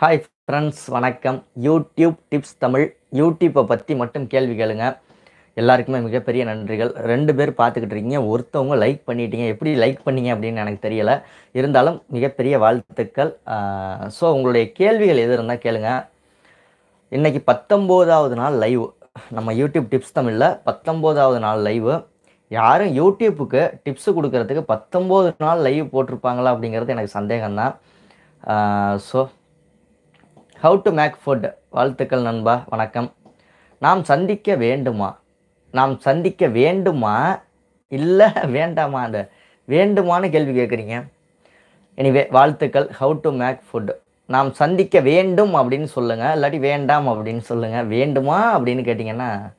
Hi friends வணக்கம். YouTube tips Tamil. யூடியூப்பை பற்றி மட்டும் கேள்வி கேளுங்க. எல்லாருக்குமே மிகப்பெரிய நன்றிகள். ரெண்டு பேர் பார்த்துக்கிட்டு இருக்கீங்க. ஒருத்தவங்க லைக் பண்ணிட்டீங்க. எப்படி லைக் பண்ணீங்க அப்படின்னு எனக்கு தெரியலை. இருந்தாலும் மிகப்பெரிய வாழ்த்துக்கள். ஸோ உங்களுடைய கேள்விகள் எது இருந்தால் கேளுங்க. இன்றைக்கி பத்தொம்போதாவது நாள் லைவ் நம்ம யூடியூப் டிப்ஸ் தமிழில் பத்தொம்போதாவது நாள் லைவு யாரும் யூடியூப்புக்கு டிப்ஸு கொடுக்கறதுக்கு பத்தொம்போது நாள் லைவ் போட்டிருப்பாங்களா அப்படிங்கிறது எனக்கு சந்தேகம்தான். So how to make food வாழ்த்துக்கள் நண்பா வணக்கம். நாம் சந்திக்க வேண்டுமா? நாம் சந்திக்க வேண்டுமா? இல்லை வேண்டாமா? அந்த வேண்டுமான்னு கேள்வி கேட்குறீங்க. எனிவே வாழ்த்துக்கள். ஹவு டு மேக் ஃபுட் நாம் சந்திக்க வேண்டும் அப்படின்னு சொல்லுங்கள் இல்லாட்டி வேண்டாம் அப்படின்னு சொல்லுங்கள் வேண்டுமா அப்படின்னு கேட்டிங்கன்னா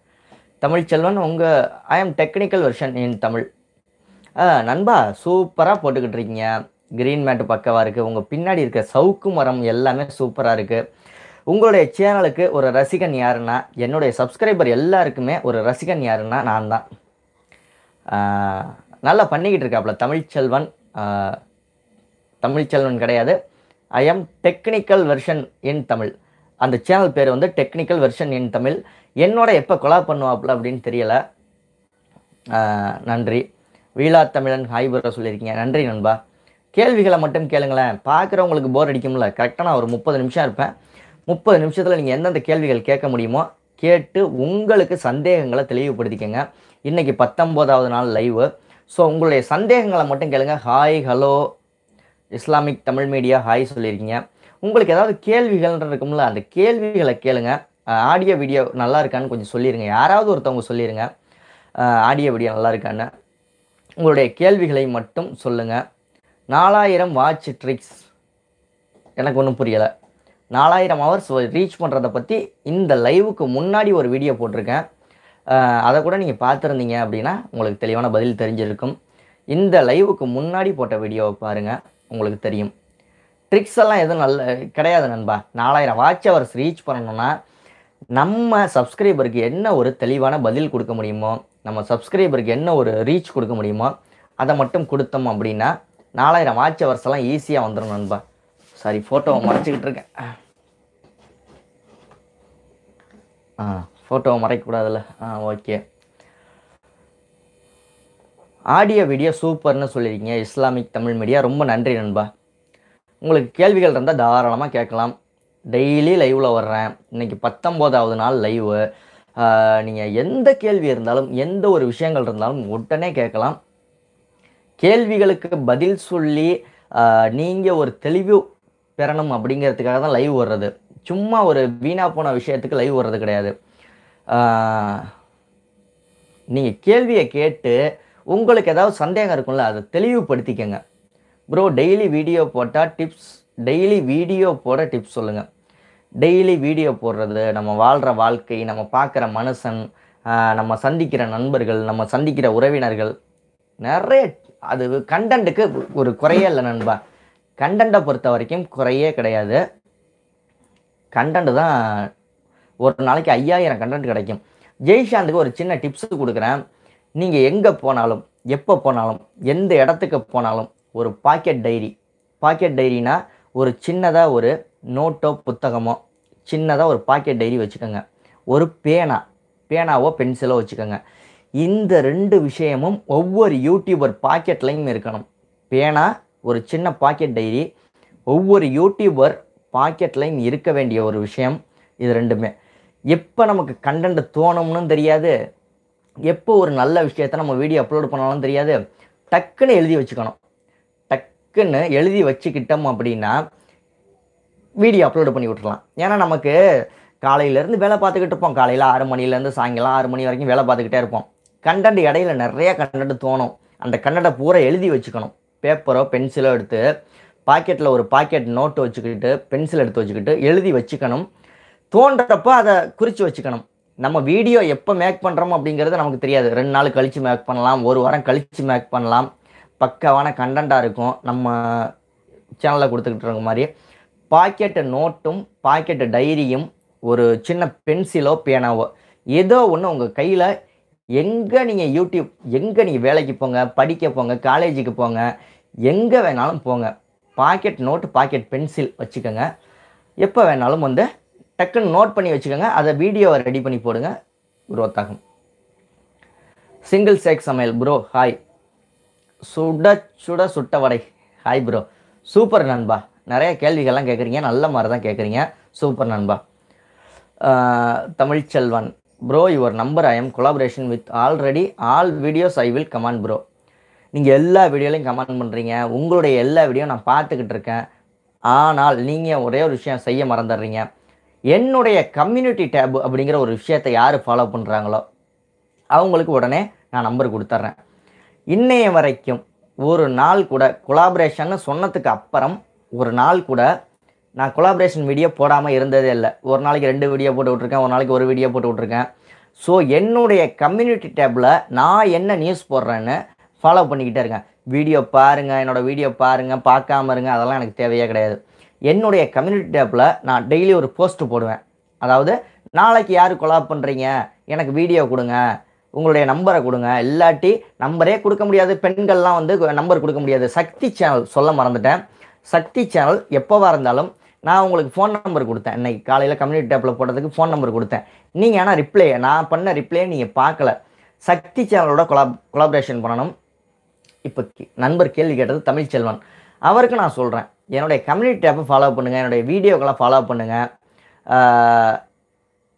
தமிழ்ச்செல்வன் உங்கள் I am technical version in Tamil. ஆ நண்பா சூப்பராக போட்டுக்கிட்டு இருக்கீங்க. க்ரீன் மேட்டு பக்கவாக இருக்குது உங்கள் பின்னாடி இருக்க சவுக்கு மரம் எல்லாமே சூப்பராக இருக்குது உங்களுடைய சேனலுக்கு ஒரு ரசிகன் யாருன்னா என்னுடைய சப்ஸ்கிரைபர் எல்லாருக்குமே ஒரு ரசிகன் யாருன்னா நான் தான் நல்லா பண்ணிக்கிட்டு இருக்காப்புல தமிழ்ச்செல்வன். தமிழ்ச்செல்வன் கிடையாது. I am technical version in Tamil. அந்த சேனல் பேர் வந்து டெக்னிக்கல் வெர்ஷன் இன் தமிழ். என்னோட எப்போ கொலா பண்ணுவாப்புல அப்படின்னு தெரியலை. நன்றி. வீழா தமிழன் ஹாய் ப்ரோ சொல்லியிருக்கீங்க. நன்றி நண்பா. கேள்விகளை மட்டும் கேளுங்களேன். பார்க்குறவங்களுக்கு போர் அடிக்கும்ல. கரெக்டாக நான் ஒரு முப்பது நிமிஷம் இருப்பேன். முப்பது நிமிஷத்தில் நீங்கள் எந்தெந்த கேள்விகள் கேட்க முடியுமோ கேட்டு உங்களுக்கு சந்தேகங்களை தெளிவுபடுத்திக்கங்க. இன்றைக்கி பத்தொம்போதாவது நாள் லைவு ஸோ உங்களுடைய சந்தேகங்களை மட்டும் கேளுங்க. Hi hello Islamic Tamil media hi சொல்லியிருக்கீங்க. உங்களுக்கு ஏதாவது கேள்விகள் இருக்கும்ல அந்த கேள்விகளை கேளுங்க. ஆடியோ வீடியோ நல்லா இருக்கான்னு கொஞ்சம் சொல்லிடுங்க யாராவது ஒருத்தவங்க சொல்லிடுங்க ஆடியோ வீடியோ நல்லா இருக்கான்னு. உங்களுடைய கேள்விகளை மட்டும் சொல்லுங்கள் நாலாயிரம் வாட்ச் ட்ரிக்ஸ் எனக்கு ஒன்றும் புரியலை. நாலாயிரம் ஹவர்ஸ் ரீச் பண்ணுறதை பற்றி இந்த லைவுக்கு முன்னாடி ஒரு வீடியோ போட்டிருக்கேன். அதை கூட நீங்கள் பார்த்துருந்தீங்க அப்படின்னா உங்களுக்கு தெளிவான பதில் தெரிஞ்சிருக்கும். இந்த லைவுக்கு முன்னாடி போட்ட வீடியோவை பாருங்கள் உங்களுக்கு தெரியும். ட்ரிக்ஸ் எல்லாம் எதுவும் நல்ல கிடையாது நண்பா. நாலாயிரம் வாட்ச் ஹவர்ஸ் ரீச் பண்ணணும்னா நம்ம சப்ஸ்கிரைபருக்கு என்ன ஒரு தெளிவான பதில் கொடுக்க முடியுமோ நம்ம சப்ஸ்கிரைபருக்கு என்ன ஒரு ரீச் கொடுக்க முடியுமோ அதை மட்டும் கொடுத்தோம் அப்படின்னா நாலாயிரம் வாட்ச் வருஷம்லாம் எல்லாம் ஈஸியாக வந்துடும் நண்பா. சாரி ஃபோட்டோவை மறைச்சிக்கிட்டு இருக்கேன். ஆ ஃபோட்டோவை மறைக்கக்கூடாதுல்ல? ஆ ஓகே ஆடியோ வீடியோ சூப்பர்னு சொல்லியிருக்கீங்க இஸ்லாமிக் தமிழ் மீடியா ரொம்ப நன்றி நண்பா. உங்களுக்கு கேள்விகள் இருந்தால் தாராளமாக கேட்கலாம். டெய்லி லைவில் வர்றேன். இன்னைக்கு பத்தொம்போதாவது நாள் லைவு நீங்கள் எந்த கேள்வி இருந்தாலும் எந்த ஒரு விஷயங்கள் இருந்தாலும் உடனே கேட்கலாம். கேள்விகளுக்கு பதில் சொல்லி நீங்கள் ஒரு தெளிவு பெறணும் அப்படிங்கிறதுக்காக தான் லைவ் வர்றது சும்மா ஒரு வீணாக போன விஷயத்துக்கு லைவ் வர்றது கிடையாது. நீங்கள் கேள்வியை கேட்டு உங்களுக்கு ஏதாவது சந்தேகம் இருக்கும்ல அதை தெளிவுபடுத்திக்கங்க. ப்ரோ டெய்லி வீடியோ போட்டால் டிப்ஸ் டெய்லி வீடியோ போட டிப்ஸ் சொல்லுங்கள் டெய்லி வீடியோ போடுறது நம்ம வாழ்கிற வாழ்க்கை நம்ம பார்க்குற மனுஷன் நம்ம சந்திக்கிற நண்பர்கள் நம்ம சந்திக்கிற உறவினர்கள் நிறைய அது கண்டென்ட்டுக்கு ஒரு குறையே இல்லை நண்பா. கண்டென்ட்டை பொறுத்த வரைக்கும் குறையே கிடையாது. கண்டென்ட் தான் ஒரு நாளைக்கு ஐயாயிரம் கண்டென்ட் கிடைக்கும். ஜெய்ஷாந்துக்கு ஒரு சின்ன டிப்ஸ் கொடுக்குறேன். நீங்கள் எங்கே போனாலும் எப்போ போனாலும் எந்த இடத்துக்கு போனாலும் ஒரு பாக்கெட் டைரி பாக்கெட் டைரினா ஒரு சின்னதாக ஒரு நோட்டோ புத்தகமோ சின்னதாக ஒரு பாக்கெட் டைரி வச்சுக்கோங்க. ஒரு பேனா பேனாவோ பென்சிலோ வச்சுக்கோங்க. இந்த ரெண்டு விஷயமும் ஒவ்வொரு யூடியூபர் பாக்கெட்லையும் இருக்கணும். பேனா ஒரு சின்ன பாக்கெட் டைரி ஒவ்வொரு யூடியூபர் பாக்கெட்லையும் இருக்க வேண்டிய ஒரு விஷயம். இது ரெண்டுமே. எப்போ நமக்கு கண்டென்ட் தோணும்னு தெரியாது. எப்போ ஒரு நல்ல விஷயத்த நம்ம வீடியோ அப்லோட் பண்ணாலும் தெரியாது. டக்குன்னு எழுதி வச்சுக்கணும். டக்குன்னு எழுதி வச்சுக்கிட்டோம் அப்படின்னா வீடியோ அப்லோடு பண்ணி விட்டுறலாம். ஏன்னா நமக்கு காலையிலேருந்து வேலை பார்த்துக்கிட்டு இருப்போம். காலையில் ஆறு மணிலேருந்து சாயங்காலம் ஆறு மணி வரைக்கும் வேலை பார்த்துக்கிட்டே இருப்போம். கண்டென்ட் இடையில நிறைய கண்டென்ட் தோணும். அந்த கண்டென்ட்டை பூரா எழுதி வச்சுக்கணும். பேப்பரோ பென்சிலோ எடுத்து பாக்கெட்டில் ஒரு பாக்கெட் நோட்டு வச்சுக்கிட்டு பென்சில் எடுத்து வச்சுக்கிட்டு எழுதி வச்சுக்கணும். தோன்றப்போ அதை குறித்து வச்சுக்கணும். நம்ம வீடியோ எப்போ மேக் பண்ணுறோம் அப்படிங்கிறது நமக்கு தெரியாது. ரெண்டு நாள் கழித்து மேக் பண்ணலாம் ஒரு வாரம் கழித்து மேக் பண்ணலாம். பக்காவான கண்டென்ட்டாக இருக்கும். நம்ம சேனலில் கொடுத்துக்கிட்டு இருக்க மாதிரி. பாக்கெட்டு நோட்டும் பாக்கெட்டு டைரியும் ஒரு சின்ன பென்சிலோ பேனாவோ ஏதோ ஒன்று உங்கள் கையில் எங்கே நீங்கள் யூடியூப் எங்கே நீங்கள் வேலைக்கு போங்க படிக்க போங்க காலேஜுக்கு போங்க எங்கே வேணாலும் போங்க. பாக்கெட் நோட்டு பாக்கெட் பென்சில் வச்சுக்கோங்க. எப்போ வேணாலும் வந்து டக்குன்னு நோட் பண்ணி வச்சுக்கோங்க. அதை வீடியோவை ரெடி பண்ணி போடுங்க. குரோத் ஆகும். சிங்கிள் சேக் சமையல் ப்ரோ ஹாய் சுட சுட சுட்ட வடை. ஹாய் ப்ரோ சூப்பர் நண்பா. நிறைய கேள்விகள்லாம் கேட்குறீங்க. நல்ல மாதிரி தான் கேட்குறீங்க. சூப்பர் நண்பா. Tamilselvan. Bro your number I am collaboration with already all videos I will comment bro நீங்கள் எல்லா வீடியோலையும் கமெண்ட் பண்ணுறீங்க உங்களுடைய எல்லா வீடியோ நான் பார்த்துக்கிட்டு இருக்கேன். ஆனால் நீங்கள் ஒரே ஒரு விஷயம் செய்ய மறந்துடுறீங்க. என்னுடைய கம்யூனிட்டி டேப் அப்படிங்கிற ஒரு விஷயத்தை யார் ஃபாலோ பண்ணுறாங்களோ அவங்களுக்கு உடனே நான் நம்பர் கொடுத்துட்றேன். இன்னைய வரைக்கும் ஒரு நாள் கூட கொலாபரேஷன்னு சொன்னதுக்கு அப்புறம் ஒரு நாள் கூட நான் கொலாபரேஷன் வீடியோ போடாமல் இருந்ததே இல்லை. ஒரு நாளைக்கு ரெண்டு வீடியோ போட்டு விட்ருக்கேன் ஒரு நாளைக்கு ஒரு வீடியோ போட்டு விட்ருக்கேன் ஸோ என்னுடைய கம்யூனிட்டி டேப்பில் நான் என்ன நியூஸ் போடுறேன்னு ஃபாலோ பண்ணிக்கிட்டே இருக்கேன். வீடியோ பாருங்கள் என்னோடய வீடியோ பாருங்கள் பார்க்காம இருங்க அதெல்லாம் எனக்கு தேவையே கிடையாது. என்னுடைய கம்யூனிட்டி டேப்பில் நான் டெய்லி ஒரு போஸ்ட்டு போடுவேன். அதாவது நாளைக்கு யார் கொலாப் பண்ணுறீங்க எனக்கு வீடியோ கொடுங்க. உங்களுடைய நம்பரை கொடுங்க. இல்லாட்டி நம்பரே கொடுக்க முடியாது. பெண்கள்லாம் வந்து நம்பர் கொடுக்க முடியாது. சக்தி சேனல் சொல்ல மறந்துட்டேன். சக்தி சேனல் எப்போவா இருந்தாலும் நான் உங்களுக்கு ஃபோன் நம்பர் கொடுத்தேன். இன்னைக்கு காலையில் கம்யூனிட்டி டேப்பில் போட்டதுக்கு ஃபோன் நம்பர் கொடுத்தேன். நீங்கள் ஆனால் ரிப்ளை நான் பண்ண ரிப்ளை நீங்கள் பார்க்கல. சக்தி சேனலோட கொலாப் கொலாபரேஷன் பண்ணணும். இப்போ கே- நண்பர் கேள்வி கேட்டது தமிழ் செல்வன். அவருக்கு நான் சொல்கிறேன் என்னுடைய கம்யூனிட்டி டேப்பை ஃபாலோ பண்ணுங்கள் என்னுடைய வீடியோக்கெல்லாம் ஃபாலோ பண்ணுங்கள்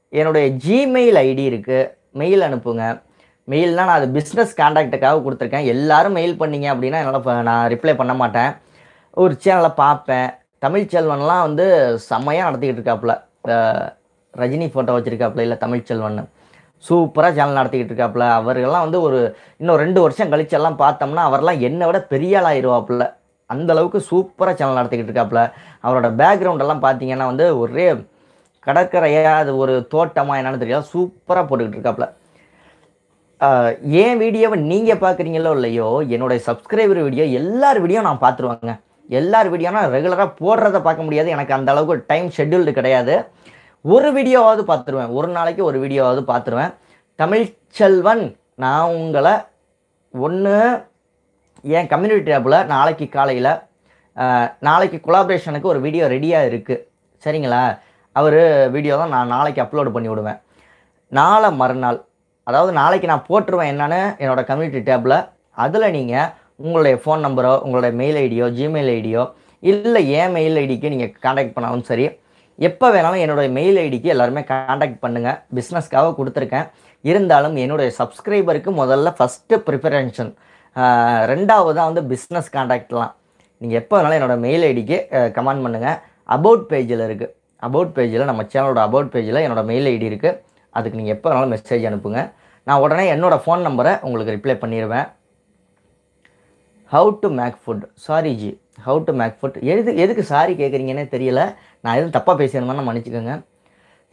என்னுடைய ஜிமெயில் ஐடி இருக்குது மெயில் அனுப்புங்க. மெயில்னால் நான் அது பிஸ்னஸ் கான்டாக்டுக்காக கொடுத்துருக்கேன். எல்லாரும் மெயில் பண்ணீங்க அப்படின்னா என்னால் நான் ரிப்ளை பண்ண மாட்டேன். ஒரு சேனலை பார்ப்பேன். தமிழ்ச்செல்வன்லாம் வந்து செம்மையாக நடத்திக்கிட்டு இருக்காப்புல. ரஜினி ஃபோட்டோ வச்சுருக்காப்புல இல்லை தமிழ்ச்செல்வன் சூப்பராக சேனல் நடத்திக்கிட்டு இருக்காப்புல. அவர்கள்லாம் வந்து ஒரு இன்னும் ரெண்டு வருஷம் கழிச்செல்லாம் பார்த்தோம்னா அவர்லாம் என்னை விட பெரிய ஆளாயிருவாப்புல. ஆயிடுவாப்புல அந்த அளவுக்கு சூப்பராக சேனல் நடத்திக்கிட்டு இருக்காப்புல. அவரோட பேக்ரவுண்டெல்லாம் பார்த்தீங்கன்னா வந்து ஒரே கடற்கரையாக அது ஒரு தோட்டமாக என்னென்னு தெரியல சூப்பராக போட்டுக்கிட்டு இருக்காப்புல. ஏன் வீடியோவை நீங்கள் பார்க்குறீங்களோ இல்லையோ என்னுடைய சப்ஸ்கிரைபர் வீடியோ எல்லார் வீடியோ நான் பார்த்துருவாங்க. எல்லார் வீடியோ நான் ரெகுலராக போடுறத பார்க்க முடியாது. எனக்கு அந்த அளவுக்கு டைம் ஷெட்யூல்டு கிடையாது. ஒரு வீடியோவாவது பார்த்துருவேன். ஒரு நாளைக்கு ஒரு வீடியோவாவது பார்த்துருவேன். தமிழ்ச்செல்வன் நான் உங்களை ஒன்று என் கம்யூனிட்டி டேப்பில் நாளைக்கு காலையில் நாளைக்கு கொலாபரேஷனுக்கு ஒரு வீடியோ ரெடியாக இருக்குது சரிங்களா? அவர் வீடியோ தான் நான் நாளைக்கு அப்லோடு பண்ணி விடுவேன். நாளை மறுநாள் அதாவது நாளைக்கு நான் போட்டுருவேன் என்னென்னு என்னோட கம்யூனிட்டி டேப்பில் அதில் நீங்கள் உங்களுடைய ஃபோன் நம்பரோ உங்களுடைய மெயில் ஐடியோ ஜிமெயில் ஐடியோ இல்லை ஏன் மெயில் ஐடிக்கு நீங்கள் காண்டாக்ட் பண்ணாலும் சரி எப்போ வேணாலும் என்னுடைய மெயில் ஐடிக்கு எல்லாருமே காண்டாக்ட் பண்ணுங்கள் பிஸ்னஸ்க்காக கொடுத்துருக்கேன். இருந்தாலும் என்னுடைய சப்ஸ்கிரைபருக்கு முதல்ல ஃபஸ்ட்டு ப்ரிஃபரன்ஷன் ரெண்டாவதாக வந்து பிஸ்னஸ் காண்டாக்ட்லாம் நீங்கள் எப்போ வேணாலும் என்னோட மெயில் ஐடிக்கு கமெண்ட் பண்ணுங்கள் அபவுட் பேஜில் இருக்குது அபவுட் பேஜில் நம்ம சேனலோட அபவுட் பேஜில் என்னோடய மெயில் ஐடி இருக்குது அதுக்கு நீங்கள் எப்போ வேணாலும் மெசேஜ் அனுப்புங்க. நான் உடனே என்னோட ஃபோன் நம்பரை உங்களுக்கு ரிப்ளை பண்ணிடுவேன் how to make food sorry ji how to make food எது எதுக்கு சாரி கேட்குறீங்கன்னே தெரியல. நான் எதுவும் தப்பாக பேசியிருந்தேன் மன்னிச்சுக்கோங்க.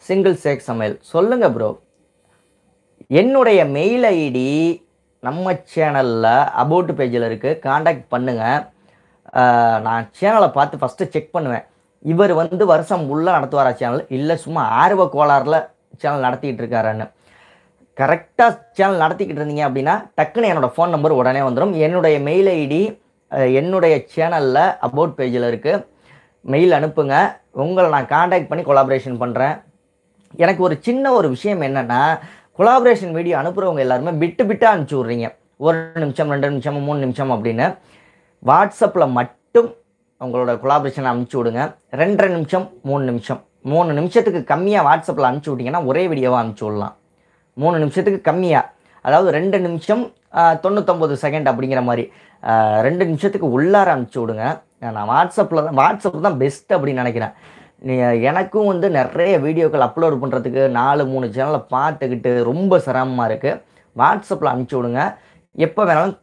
சிங்கிள் சேக் சமையல். சொல்லுங்கள் ப்ரோ என்னுடைய மெயில் ஐடி நம்ம சேனலில் அபவுட் பேஜில் இருக்குது காண்டாக்ட் பண்ணுங்கள் நான் சேனலை பார்த்து ஃபஸ்ட்டு செக் பண்ணுவேன். இவர் வந்து வருஷம் உள்ளே நடத்துவாரா சேனல் இல்லை சும்மா ஆர்வ கோளாறில் சேனல் நடத்திக்கிட்டு இருக்காருன்னு. கரெக்டாக சேனல் நடத்திக்கிட்டு இருந்தீங்க அப்படின்னா டக்குன்னு என்னோடய ஃபோன் நம்பர் உடனே வந்துடும் என்னுடைய மெயில் ஐடி என்னுடைய சேனலில் அபவுட் பேஜில் இருக்குது மெயில் அனுப்புங்க. உங்களை நான் காண்டாக்ட் பண்ணி கொலாபரேஷன் பண்ணுறேன் எனக்கு ஒரு சின்ன ஒரு விஷயம் என்னென்னா கொலாபரேஷன் வீடியோ அனுப்புகிறவங்க எல்லாருமே விட்டு விட்டு அனுப்பிச்சி விட்றீங்க. ஒரு நிமிஷம் ரெண்டு நிமிஷம் மூணு நிமிஷம் அப்படின்னு. வாட்ஸ்அப்பில் மட்டும் உங்களோட கொலாபரேஷன் அனுப்பிச்சி விடுங்க. ரெண்டரை நிமிஷம் மூணு நிமிஷம். மூணு நிமிஷத்துக்கு கம்மியாக வாட்ஸ்அப்பில் அனுப்பிச்சி விட்டிங்கன்னா ஒரே வீடியோவாக அனுப்பிச்சி விடலாம். மூணு நிமிஷத்துக்கு கம்மியாக அதாவது ரெண்டு நிமிஷம் தொண்ணூத்தொம்பது செகண்ட் அப்படிங்கிற மாதிரி. ரெண்டு நிமிஷத்துக்கு உள்ளார அனுப்பிச்சி விடுங்க. நான் வாட்ஸ்அப்பில் தான் வாட்ஸ்அப் தான் பெஸ்ட் அப்படின்னு நினைக்கிறேன். நீ எனக்கும் வந்து நிறைய வீடியோக்கள் அப்லோட் பண்ணுறதுக்கு நாலு மூணு சேனலை பார்த்துக்கிட்டு ரொம்ப சிரமமாக இருக்குது வாட்ஸ்அப்பில் அனுப்பிச்சி விடுங்க. எப்போ வேணாலும்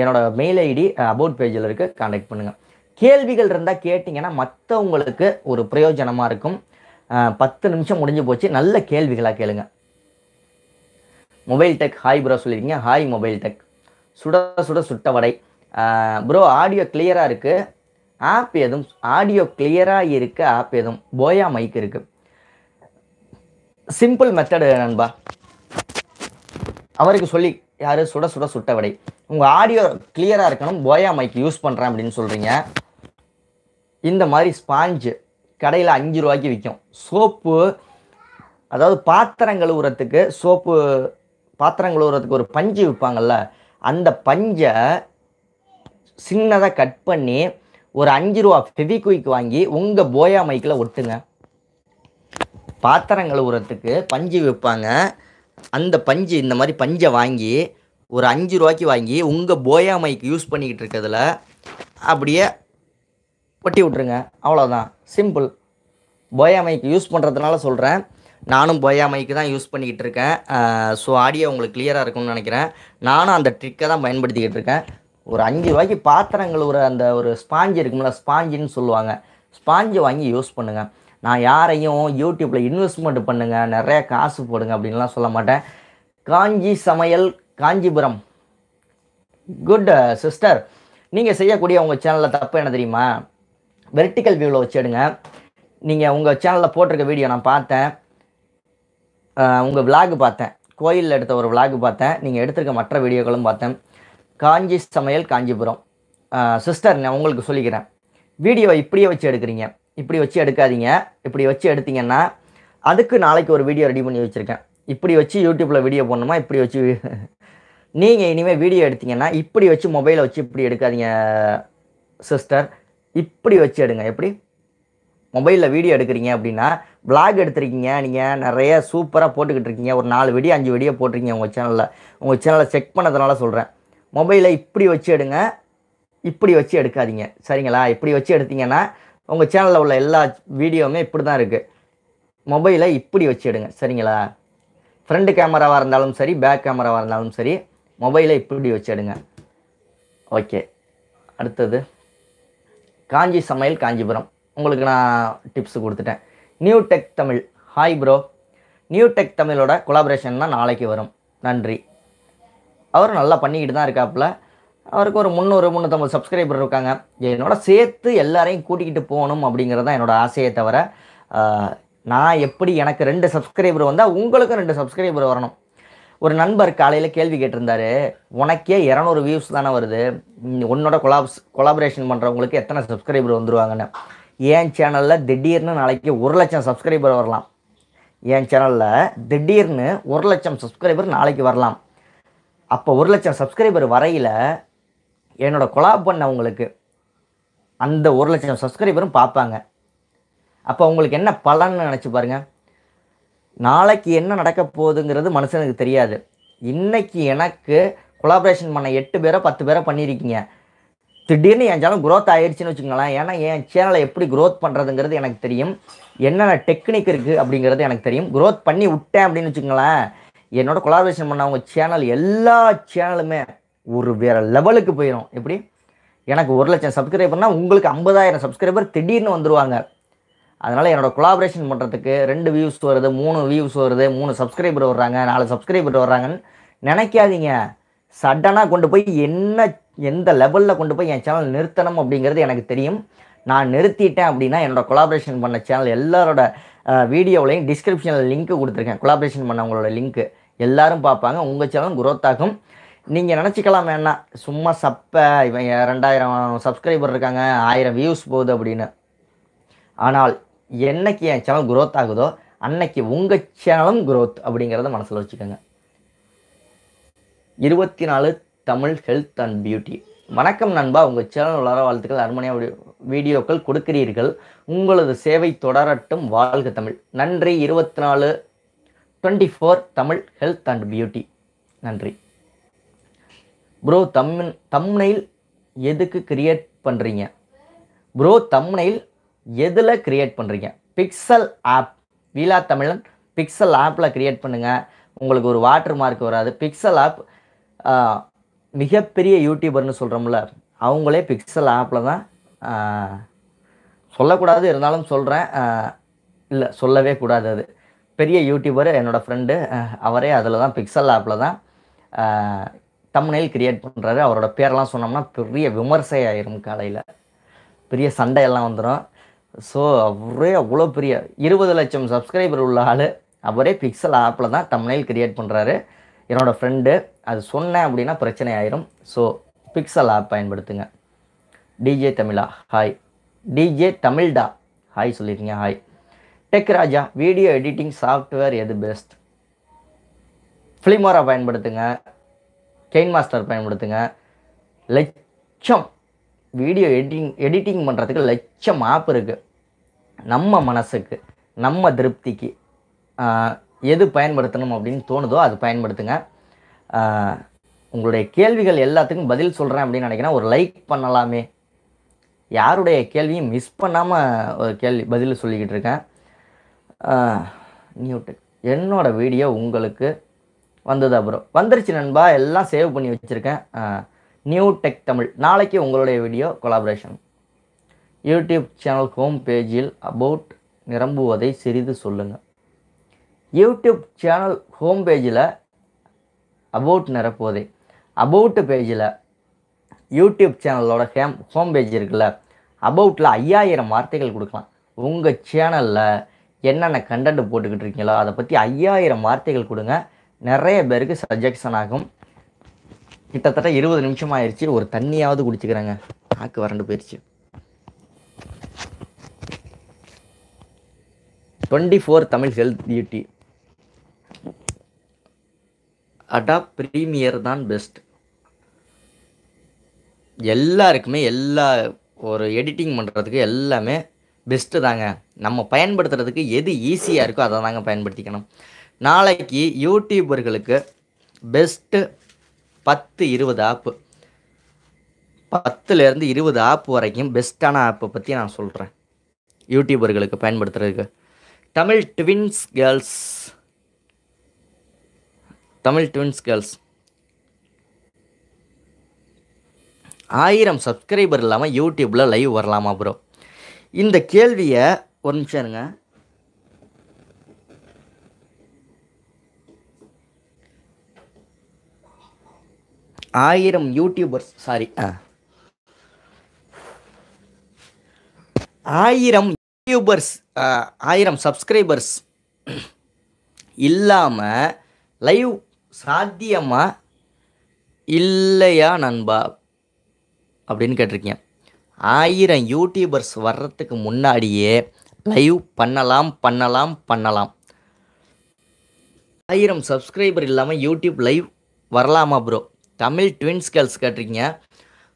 என்னோடய மெயில் ஐடி அபவுட் பேஜில் இருக்குது காண்டாக்ட் பண்ணுங்கள் கேள்விகள் இருந்தால் கேட்டிங்கன்னா மற்றவங்களுக்கு ஒரு பிரயோஜனமாக இருக்கும். பத்து நிமிஷம் முடிஞ்சு போச்சு. நல்ல கேள்விகளாக கேளுங்கள் மொபைல் டெக் ஹாய் ப்ரோ சொல்லியிருக்கீங்க ஹாய் மொபைல் டெக். சுட சுட சுட்ட வடை. ப்ரோ ஆடியோ கிளியராக இருக்குது ஆப் எதுவும் ஆடியோ கிளியராக இருக்க ஆப் எதுவும் போயா மைக் இருக்குது சிம்பிள் மெத்தடு நண்பா. அவருக்கு சொல்லி யார்? சுட சுட சுட்ட வடை. உங்கள் ஆடியோ கிளியராக இருக்கணும் போயா மைக் யூஸ் பண்ணுறேன் அப்படின்னு சொல்கிறீங்க இந்த மாதிரி ஸ்பாஞ்சு கடையில் அஞ்சு ரூபாய்க்கு விற்கும் சோப்பு அதாவது பாத்திரம் கழுவுறதுக்கு சோப்பு பாத்திரம் கழுவுறதுக்கு ஒரு பஞ்சு விற்பாங்கல்ல அந்த பஞ்சை சின்னதாக கட் பண்ணி ஒரு அஞ்சு ரூபா ஃபெவிக்விக் வாங்கி உங்கள் போயா மைக்கில் ஒட்டுங்க. பாத்திரம் கழுவுறதுக்கு பஞ்சு விற்பாங்க. அந்த பஞ்சு இந்த மாதிரி பஞ்சை வாங்கி ஒரு அஞ்சு ரூபாய்க்கு வாங்கி உங்கள் போயா மைக் யூஸ் பண்ணிக்கிட்டு இருக்கிறதுல அப்படியே ஒட்டி விட்ருங்க அவ்வளோதான் சிம்பிள் போயா மைக் யூஸ் பண்ணுறதுனால சொல்கிறேன் நானும் போயா மைக்கு தான் யூஸ் பண்ணிக்கிட்டு இருக்கேன் ஸோ ஆடியோ உங்களுக்கு கிளியராக இருக்கும்னு நினைக்கிறேன். நானும் அந்த ட்ரிக்கை தான் பயன்படுத்திக்கிட்டு இருக்கேன். ஒரு அஞ்சு ரூபாய்க்கு பாத்திரங்கள் ஒரு அந்த ஒரு ஸ்பாஞ்சு இருக்கும்ல ஸ்பாஞ்சுன்னு சொல்லுவாங்க. ஸ்பாஞ்சை வாங்கி யூஸ் பண்ணுங்கள் நான் யாரையும் யூடியூப்பில் இன்வெஸ்ட்மெண்ட் பண்ணுங்கள் நிறைய காசு போடுங்க அப்படின்லாம் சொல்ல மாட்டேன். காஞ்சி சமையல் காஞ்சிபுரம். குட் சிஸ்டர் நீங்கள் செய்யக்கூடிய உங்கள் சேனலில் தப்பு என்ன தெரியுமா? வெர்டிக்கல் வியூவில் வச்சிடுங்க நீங்கள் உங்கள் சேனலில் போட்டிருக்க வீடியோ நான் பார்த்தேன். உங்கள் விலாக் பார்த்தேன். கோயிலில் எடுத்த ஒரு விலாக் பார்த்தேன். நீங்கள் எடுத்திருக்க மற்ற வீடியோக்களும் பார்த்தேன். காஞ்சி சமையல் காஞ்சிபுரம். சிஸ்டர் நான் உங்களுக்கு சொல்லிக்கிறேன். வீடியோவை இப்படியே வச்சு எடுக்கிறீங்க. இப்படி வச்சு எடுக்காதீங்க. இப்படி வச்சு எடுத்தீங்கன்னா அதுக்கு நாளைக்கு ஒரு வீடியோ ரெடி பண்ணி வச்சுருக்கேன். இப்படி வச்சு யூடியூப்பில் வீடியோ போடணுமா? இப்படி வச்சு நீங்கள் இனிமேல் வீடியோ எடுத்தீங்கன்னா இப்படி வச்சு மொபைலை வச்சு இப்படி எடுக்காதீங்க சிஸ்டர் இப்படி வச்சு எடுங்க. எப்படி? மொபைலில் வீடியோ எடுக்கிறீங்க அப்படின்னா விளாக் எடுத்திருக்கீங்க. நீங்கள் நிறைய சூப்பராக போட்டுக்கிட்டு இருக்கீங்க. ஒரு நாலு வீடியோ அஞ்சு வீடியோ போட்டிருக்கீங்க உங்கள் சேனலில் உங்கள் சேனலை செக் பண்ணதுனால சொல்கிறேன் மொபைலை இப்படி வச்சு எடுங்க. இப்படி வச்சு எடுக்காதீங்க. சரிங்களா? இப்படி வச்சு எடுத்தீங்கன்னா உங்கள் சேனலில் உள்ள எல்லா வீடியோவுமே இப்படி தான் இருக்குது மொபைலை இப்படி வச்சு எடுங்க. சரிங்களா? ஃப்ரண்ட் கேமராவாக இருந்தாலும் சரி பேக் கேமராவாக இருந்தாலும் சரி மொபைலை இப்படி வச்சு எடுங்க. ஓகே. அடுத்தது காஞ்சி சமையல் காஞ்சிபுரம். உங்களுக்கு நான் டிப்ஸ் கொடுத்துட்டேன். New tech Tamil hi bro new tech தமிழோட கொலாபரேஷன் தான் நாளைக்கு வரும். நன்றி. அவர் நல்லா பண்ணிக்கிட்டு தான் இருக்காப்புல. அவருக்கு ஒரு முந்நூறு முந்நூற்றம்பது சப்ஸ்கிரைபர் இருக்காங்க. என்னோட சேர்த்து எல்லாரையும் கூட்டிக்கிட்டு போகணும் அப்படிங்கிறது தான் என்னோடய ஆசையை தவிர நான் எப்படி எனக்கு ரெண்டு சப்ஸ்கிரைபர் வந்தால் உங்களுக்கும் ரெண்டு சப்ஸ்கிரைபர் வரணும். ஒரு நண்பர் காலையில் கேள்வி கேட்டிருந்தாரு. உனக்கே இரநூறு வியூஸ் தானே வருது. உன்னோட கொலாப்ஸ் கொலாபரேஷன் பண்ணுறவங்களுக்கு எத்தனை சப்ஸ்கிரைபர் வந்துருவாங்கன்னு. என் சேனலில் திடீர்னு நாளைக்கு ஒரு லட்சம் சப்ஸ்கிரைபர் வரலாம். என் சேனலில் திடீர்னு ஒரு லட்சம் சப்ஸ்கிரைபர் நாளைக்கு வரலாம். அப்போ ஒரு லட்சம் சப்ஸ்கிரைபர் வரையில் என்னோடய கொலாப் பண்ணவங்களுக்கு அந்த ஒரு லட்சம் சப்ஸ்கிரைபரும் பார்ப்பாங்க. அப்போ உங்களுக்கு என்ன பலன்னு நினச்சி பாருங்கள் நாளைக்கு என்ன நடக்க போகுதுங்கிறது மனுஷனுக்கு தெரியாது. இன்னைக்கு எனக்கு கொலாபரேஷன் பண்ண எட்டு பேரோ பத்து பேரோ பண்ணியிருக்கீங்க. திடீர்னு என் சேனல் growth ஆயிடுச்சுன்னு வச்சுக்கோங்களேன். ஏன்னா என் சேனலை எப்படி க்ரோத் பண்ணுறதுங்கிறது எனக்கு தெரியும். என்னென்ன டெக்னிக் இருக்குது அப்படிங்கிறது எனக்கு தெரியும். க்ரோத் பண்ணி விட்டேன் அப்படின்னு வச்சுக்கோங்களேன். என்னோட கொலாபரேஷன் பண்ணவங்க சேனல் எல்லா சேனலுமே ஒரு வேற லெவலுக்கு போயிடும் எப்படி? எனக்கு ஒரு லட்சம் சப்ஸ்கிரைபர்னால் உங்களுக்கு ஐம்பதாயிரம் சப்ஸ்கிரைபர் திடீர்னு வந்துடுவாங்க அதனால் என்னோட கொலாபரேஷன் பண்ணுறதுக்கு ரெண்டு வியூஸ் வருது மூணு வியூஸ் வருது மூணு சப்ஸ்கிரைபர் வர்றாங்க நாலு சப்ஸ்கிரைபர் வர்றாங்கன்னு நினைக்காதீங்க. சடனாக கொண்டு போய் என்ன எந்த லெவலில் கொண்டு போய் என் சேனல் நிறுத்தணும் அப்படிங்கிறது எனக்கு தெரியும். நான் நிறுத்திட்டேன் அப்படின்னா என்னோட கொலாபரேஷன் பண்ண சேனல் எல்லாரோட வீடியோவிலையும் டிஸ்கிரிப்ஷனில் லிங்க் கொடுத்துருக்கேன். கொலாபரேஷன் பண்ணவங்களோட லிங்க்கு எல்லாரும் பார்ப்பாங்க. உங்கள் சேனல் குரோத் ஆகும். நீங்கள் நினச்சிக்கலாம் வேணாம் சும்மா சப்பை இவன் ரெண்டாயிரம் சப்ஸ்கிரைபர் இருக்காங்க ஆயிரம் வியூஸ் போகுது அப்படின்னு. ஆனால் என்னைக்கு என் சேனல் குரோத் ஆகுதோ அன்னைக்கு உங்கள் சேனலும் குரோத் அப்படிங்கிறத மனசில் வச்சுக்கோங்க. இருபத்தி நாலு தமிழ் ஹெல்த் அண்ட் பியூட்டி. வணக்கம் நண்பா உங்கள் சேனல் வளர வாழ்த்துக்கள் அருமனையாக வீடியோக்கள் கொடுக்கிறீர்கள். உங்களது சேவை தொடரட்டும் வாழ்க தமிழ். நன்றி இருபத்தி நாலு twenty four Tamil health and beauty. நன்றி. ப்ரோ தமிழ் தம்னைல் எதுக்கு கிரியேட் பண்ணுறீங்க ப்ரோ தம்னைல் எதில் கிரியேட் பண்ணுறீங்க பிக்சல் ஆப் வீலா தமிழன் பிக்சல் ஆப்பில் கிரியேட் பண்ணுங்கள் உங்களுக்கு ஒரு வாட்டர் மார்க் வராது பிக்சல் ஆப் மிகப்பெரிய யூடியூபர்னு சொல்கிறோம்ல அவங்களே பிக்சல் ஆப்பில் தான் சொல்லக்கூடாது இருந்தாலும் சொல்கிறேன் இல்லை சொல்லவே கூடாது அது. பெரிய யூடியூபர் என்னோடய ஃப்ரெண்டு அவரே அதில் தான் பிக்சல் ஆப்பில் தான் தம்னைல் கிரியேட் பண்ணுறாரு அவரோட பேரெல்லாம் சொன்னோம்னா பெரிய விமர்சையாயிரும் காலையில். பெரிய சண்டையெல்லாம் வந்துடும் ஸோ அவரே அவ்வளோ பெரிய இருபது லட்சம் சப்ஸ்கிரைபர் உள்ள ஆள். அவரே பிக்சல் ஆப்பில் தான் தம்னைல் கிரியேட் பண்ணுறாரு என்னோடய ஃப்ரெண்டு அது சொன்னேன் அப்படின்னா பிரச்சனை ஆயிரும். ஸோ பிக்சல் ஆப் பயன்படுத்துங்க. டிஜே தமிழா ஹாய் டிஜே தமிழ்டா ஹாய் சொல்லியிருக்கீங்க hi tech Raja video editing software எது பெஸ்ட் ஃபிலிமாரா பயன்படுத்துங்க. கெயின் மாஸ்டர் பயன்படுத்துங்க. லட்சம் வீடியோ எடிட்டிங் எடிட்டிங் பண்ணுறதுக்கு லட்சம் ஆப் இருக்குது நம்ம மனசுக்கு நம்ம திருப்திக்கு எது பயன்படுத்தணும் அப்படின்னு தோணுதோ அது பயன்படுத்துங்க. உங்களுடைய கேள்விகள் எல்லாத்துக்கும் பதில் சொல்கிறேன் அப்படின்னு நினைக்கிறேன். ஒரு லைக் பண்ணலாமே. யாருடைய கேள்வியும் மிஸ் பண்ணாமல் ஒரு கேள்வி பதில் சொல்லிக்கிட்டு இருக்கேன். நியூடெக் என்னோடய வீடியோ உங்களுக்கு வந்தது அப்புறம். வந்துருச்சு நண்பா. எல்லாம் சேவ் பண்ணி வச்சுருக்கேன். New tech Tamil. நாளைக்கு உங்களுடைய video collaboration YouTube channel home பேஜில் அபவுட் நிரம்புவதை சிறிது சொல்லுங்கள் யூடியூப் சேனல் ஹோம் பேஜில் அபவுட் நிரப்புவதை. அபவுட் பேஜில் யூடியூப் சேனலோட ஹேம் ஹோம் பேஜ் இருக்குல்ல அபவுட்டில் ஐயாயிரம் வார்த்தைகள் கொடுக்கலாம். உங்கள் சேனலில் என்னென்ன கண்டென்ட் போட்டுக்கிட்டு இருக்கீங்களோ அதை பற்றி ஐயாயிரம் வார்த்தைகள் கொடுங்க. நிறைய பேருக்கு சஜஷன் ஆகும். கிட்டத்தட்ட இருபது நிமிஷம் ஆயிடுச்சு ஒரு தண்ணியாவது குடிச்சுக்கிறேங்க. நாக்கு வறண்டு போயிடுச்சு twenty four Tamil health beauty Adobe Premiere தான் பெஸ்ட் எல்லாருக்குமே எல்லா ஒரு எடிட்டிங் பண்ணுறதுக்கு எல்லாமே பெஸ்ட்டு தாங்க. நம்ம பயன்படுத்துகிறதுக்கு எது ஈஸியாக இருக்கோ அதை தாங்க பயன்படுத்திக்கணும். நாளைக்கு யூடியூபர்களுக்கு பெஸ்ட்டு பத்து இருபது ஆப்பு பத்துலேருந்து இருபது ஆப் வரைக்கும் பெஸ்ட்டான ஆப்பை பற்றி நான் சொல்கிறேன் யூடியூபர்களுக்கு பயன்படுத்துகிறதுக்கு Tamil twins girls Tamil twins girls ஆயிரம் சப்ஸ்கிரைபர் இல்லாமல் யூடியூப்பில் லைவ் வரலாமா ப்ரோ இந்த கேள்வியை ஒரு நிமிஷம் இருங்க. ஆயிரம் யூடியூபர்ஸ் சாரி ஆயிரம் யூடியூபர்ஸ் ஆயிரம் சப்ஸ்கிரைபர்ஸ் இல்லாமல் லைவ் சாத்தியமா இல்லையா நண்பா? அப்படின்னு கேட்டிருக்கீங்க. ஆயிரம் யூடியூபர்ஸ் வர்றதுக்கு முன்னாடியே லைவ் பண்ணலாம் பண்ணலாம் பண்ணலாம். ஆயிரம் சப்ஸ்கிரைபர் இல்லாமல் யூடியூப் லைவ் வரலாமா ப்ரோ தமிழ் ட்வின்ஸ் கேர்ள்ஸ் கேட்டிருக்கீங்க.